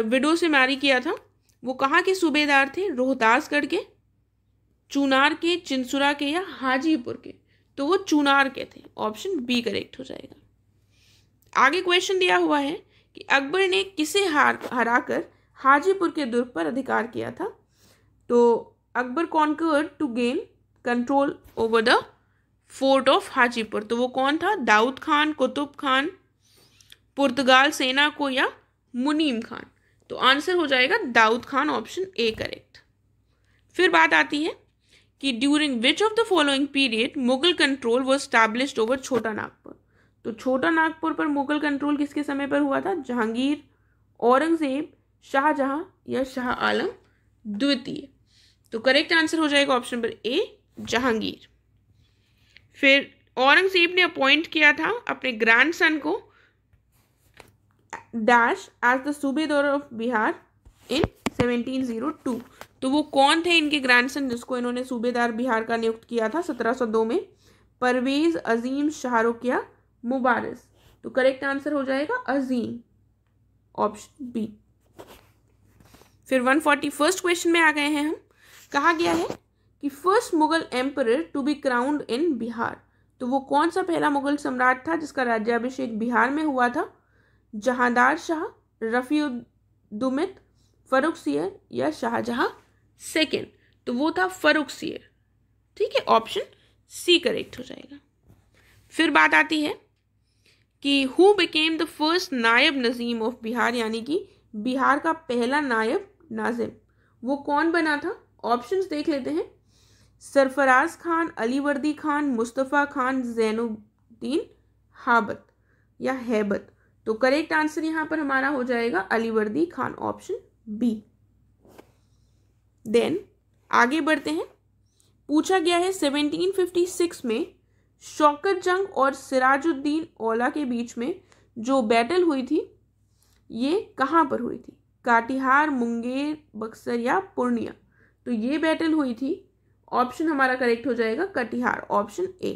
विडो से मैरी किया था? वो कहाँ के सूबेदार थे? रोहतासगढ़ के, चुनार के, चिंसुरा के या हाजीपुर के। तो वो चुनार के थे। ऑप्शन बी करेक्ट हो जाएगा। आगे क्वेश्चन दिया हुआ है कि अकबर ने किसे हार हरा कर हाजीपुर के दुर्ग पर अधिकार किया था? तो Akbar conquered to gain control over the fort of Hajipur. तो वो कौन था? दाऊद खान, कुतुब खान, पुर्तगाल सेना को या मुनीम खान? तो आंसर हो जाएगा Daud Khan, option A correct. फिर बात आती है कि during which of the following period Mughal control was established over Chota Nagpur? तो छोटा नागपुर पर मुगल कंट्रोल किसके समय पर हुआ था? जहांगीर, औरंगज़ेब, शाहजहां या शाह आलम द्वितीय। तो करेक्ट आंसर हो जाएगा ऑप्शन नंबर ए, जहांगीर। फिर औरंगज़ेब ने अपॉइंट किया था अपने ग्रैंडसन को dash as the subedar of Bihar in 1702 तो वो कौन थे इनके ग्रैंडसन जिसको इन्होंने सूबेदार बिहार का नियुक्त किया था 1702 में? परवेज, अजीम, शाहरुखिया, मुबारस। तो करेक्ट आंसर हो जाएगा अजीम। ऑप्शन बी फिर वन फोर्टी फ़र्स्ट क्वेश्चन में आ गए हैं हम। कहा गया है कि first Mughal emperor to be crowned in Bihar तो वो कौन सा पहला मुगल सम्राट था जिसका राज्याभिषेक बिहार में हुआ था? जहांदार शाह रफ़ीउद्दुमित फरुख सियर या शाहजहां सेकेंड? तो वो था फरुख सियर ठीक है ऑप्शन सी करेक्ट हो जाएगा। फिर बात आती है कि हु बिकेम द फ़र्स्ट नायब नजीम ऑफ़ बिहार, यानी कि बिहार का पहला नायब नाजिम। वो कौन बना था? ऑप्शंस देख लेते हैं। सरफराज खान, अलीवर्दी खान, मुस्तफ़ा खान, जैनुद्दीन, हाबत या हैबत। तो करेक्ट आंसर यहाँ पर हमारा हो जाएगा Alivardi Khan option B then आगे बढ़ते हैं। पूछा गया है 1756 में शौकत जंग और सिराजुद्दीन ओला के बीच में जो बैटल हुई थी, ये कहाँ पर हुई थी? काटिहार, मुंगेर, बक्सर या पूर्णिया? तो ये बैटल हुई थी ऑप्शन हमारा करेक्ट हो जाएगा कटिहार, ऑप्शन ए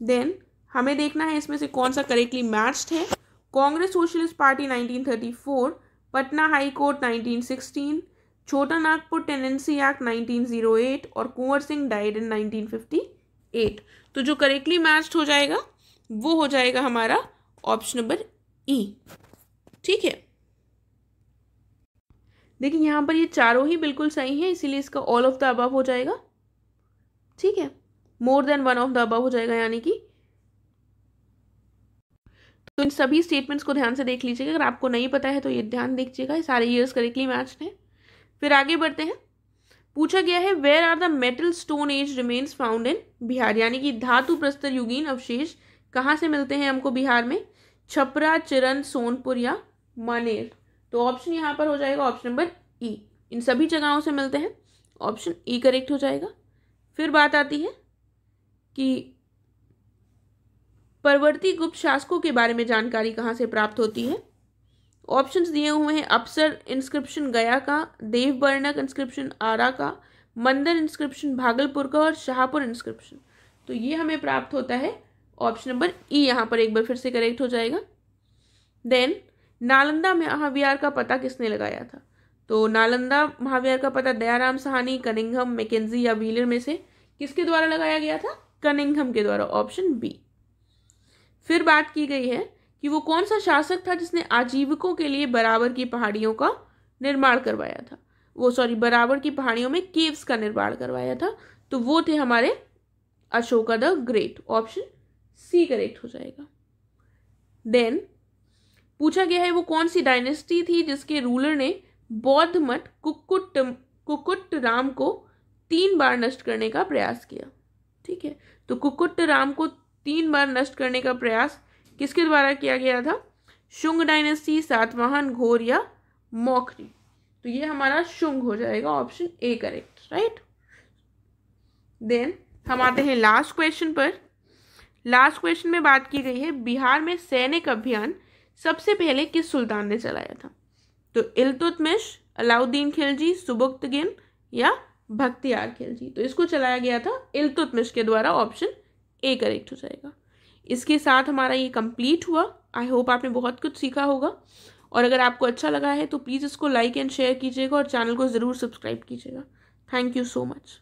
देन हमें देखना है इसमें से कौन सा करेक्टली मैच्ड है। Congress Socialist Party 1934 Patna High Court 1916 Chota Nagpur tenancy act 1908 और कुंवर सिंह डाइड इन 1958 तो जो करेक्टली मैच्ड हो जाएगा, वो हो जाएगा हमारा ऑप्शन नंबर ई ठीक है? देखिए, यहाँ पर ये चारों ही बिल्कुल सही है, इसीलिए इसका ऑल ऑफ़ द अबव हो जाएगा। ठीक है? More than one of the above हो जाएगा, यानी कि। तो इन सभी स्टेटमेंट्स को ध्यान से देख लीजिएगा। अगर आपको नहीं पता है तो ये ध्यान देखिएगा। ये सारे ईयर्स करेक्टली मैच हैं। फिर आगे बढ़ते हैं। पूछा गया है where are the metal stone age remains found in Bihar? यानी कि धातु प्रस्तर युगीन अवशेष कहाँ से मिलते हैं हमको बिहार में? छपरा, चिरन, सोनपुर या मानेर। तो ऑप्शन यहाँ पर हो जाएगा ऑप्शन नंबर ई इन सभी जगहों से मिलते हैं ऑप्शन ई करेक्ट हो जाएगा। फिर बात आती है कि परवर्ती गुप्त शासकों के बारे में जानकारी कहाँ से प्राप्त होती है। ऑप्शंस दिए हुए हैं अप्सर इंस्क्रिप्शन गया का देववर्णक इंस्क्रिप्शन आरा का, मंदर इंस्क्रिप्शन भागलपुर का और शाहपुर इंस्क्रिप्शन तो ये हमें प्राप्त होता है। ऑप्शन नंबर ई यहाँ पर एक बार फिर से करेक्ट हो जाएगा। देन नालंदा महाविहार का पता किसने लगाया था? तो नालंदा महाविहार का पता दयाराम सहानी कनिंगम मैकेजी या व्हीलर में से किसके द्वारा लगाया गया था? कनिंगम के द्वारा, ऑप्शन बी। फिर बात की गई है कि वो कौन सा शासक था जिसने आजीविकों के लिए बराबर की पहाड़ियों का निर्माण करवाया था? वो सॉरी बराबर की पहाड़ियों में केव्स का निर्माण करवाया था। तो वो थे हमारे Ashoka the great. Option C correct हो जाएगा। देन पूछा गया है वो कौन सी डायनेस्टी थी जिसके रूलर ने बौद्ध मठ कुकुट कुकुट राम को तीन बार नष्ट करने का प्रयास किया। ठीक है? तो कुकुट राम को तीन बार नष्ट करने का प्रयास किसके द्वारा किया गया था? शुंग डायनेस्टी, सातवाहन, घोर या मौखरी। तो ये हमारा शुंग हो जाएगा, option A correct, right? Then हम आते हैं लास्ट क्वेश्चन पर। लास्ट क्वेश्चन में बात की गई है, बिहार में सैनिक अभियान सबसे पहले किस सुल्तान ने चलाया था? तो इलतुतमिश अलाउद्दीन खिलजी सुबुक्तगिन या भक्तियार खिलजी। तो इसको चलाया गया था इलतुतमिश के द्वारा ऑप्शन ए करेक्ट हो जाएगा। इसके साथ हमारा ये कंप्लीट हुआ। आई होप आपने बहुत कुछ सीखा होगा। और अगर आपको अच्छा लगा है तो प्लीज़ इसको लाइक एंड शेयर कीजिएगा और चैनल को ज़रूर सब्सक्राइब कीजिएगा। Thank you so much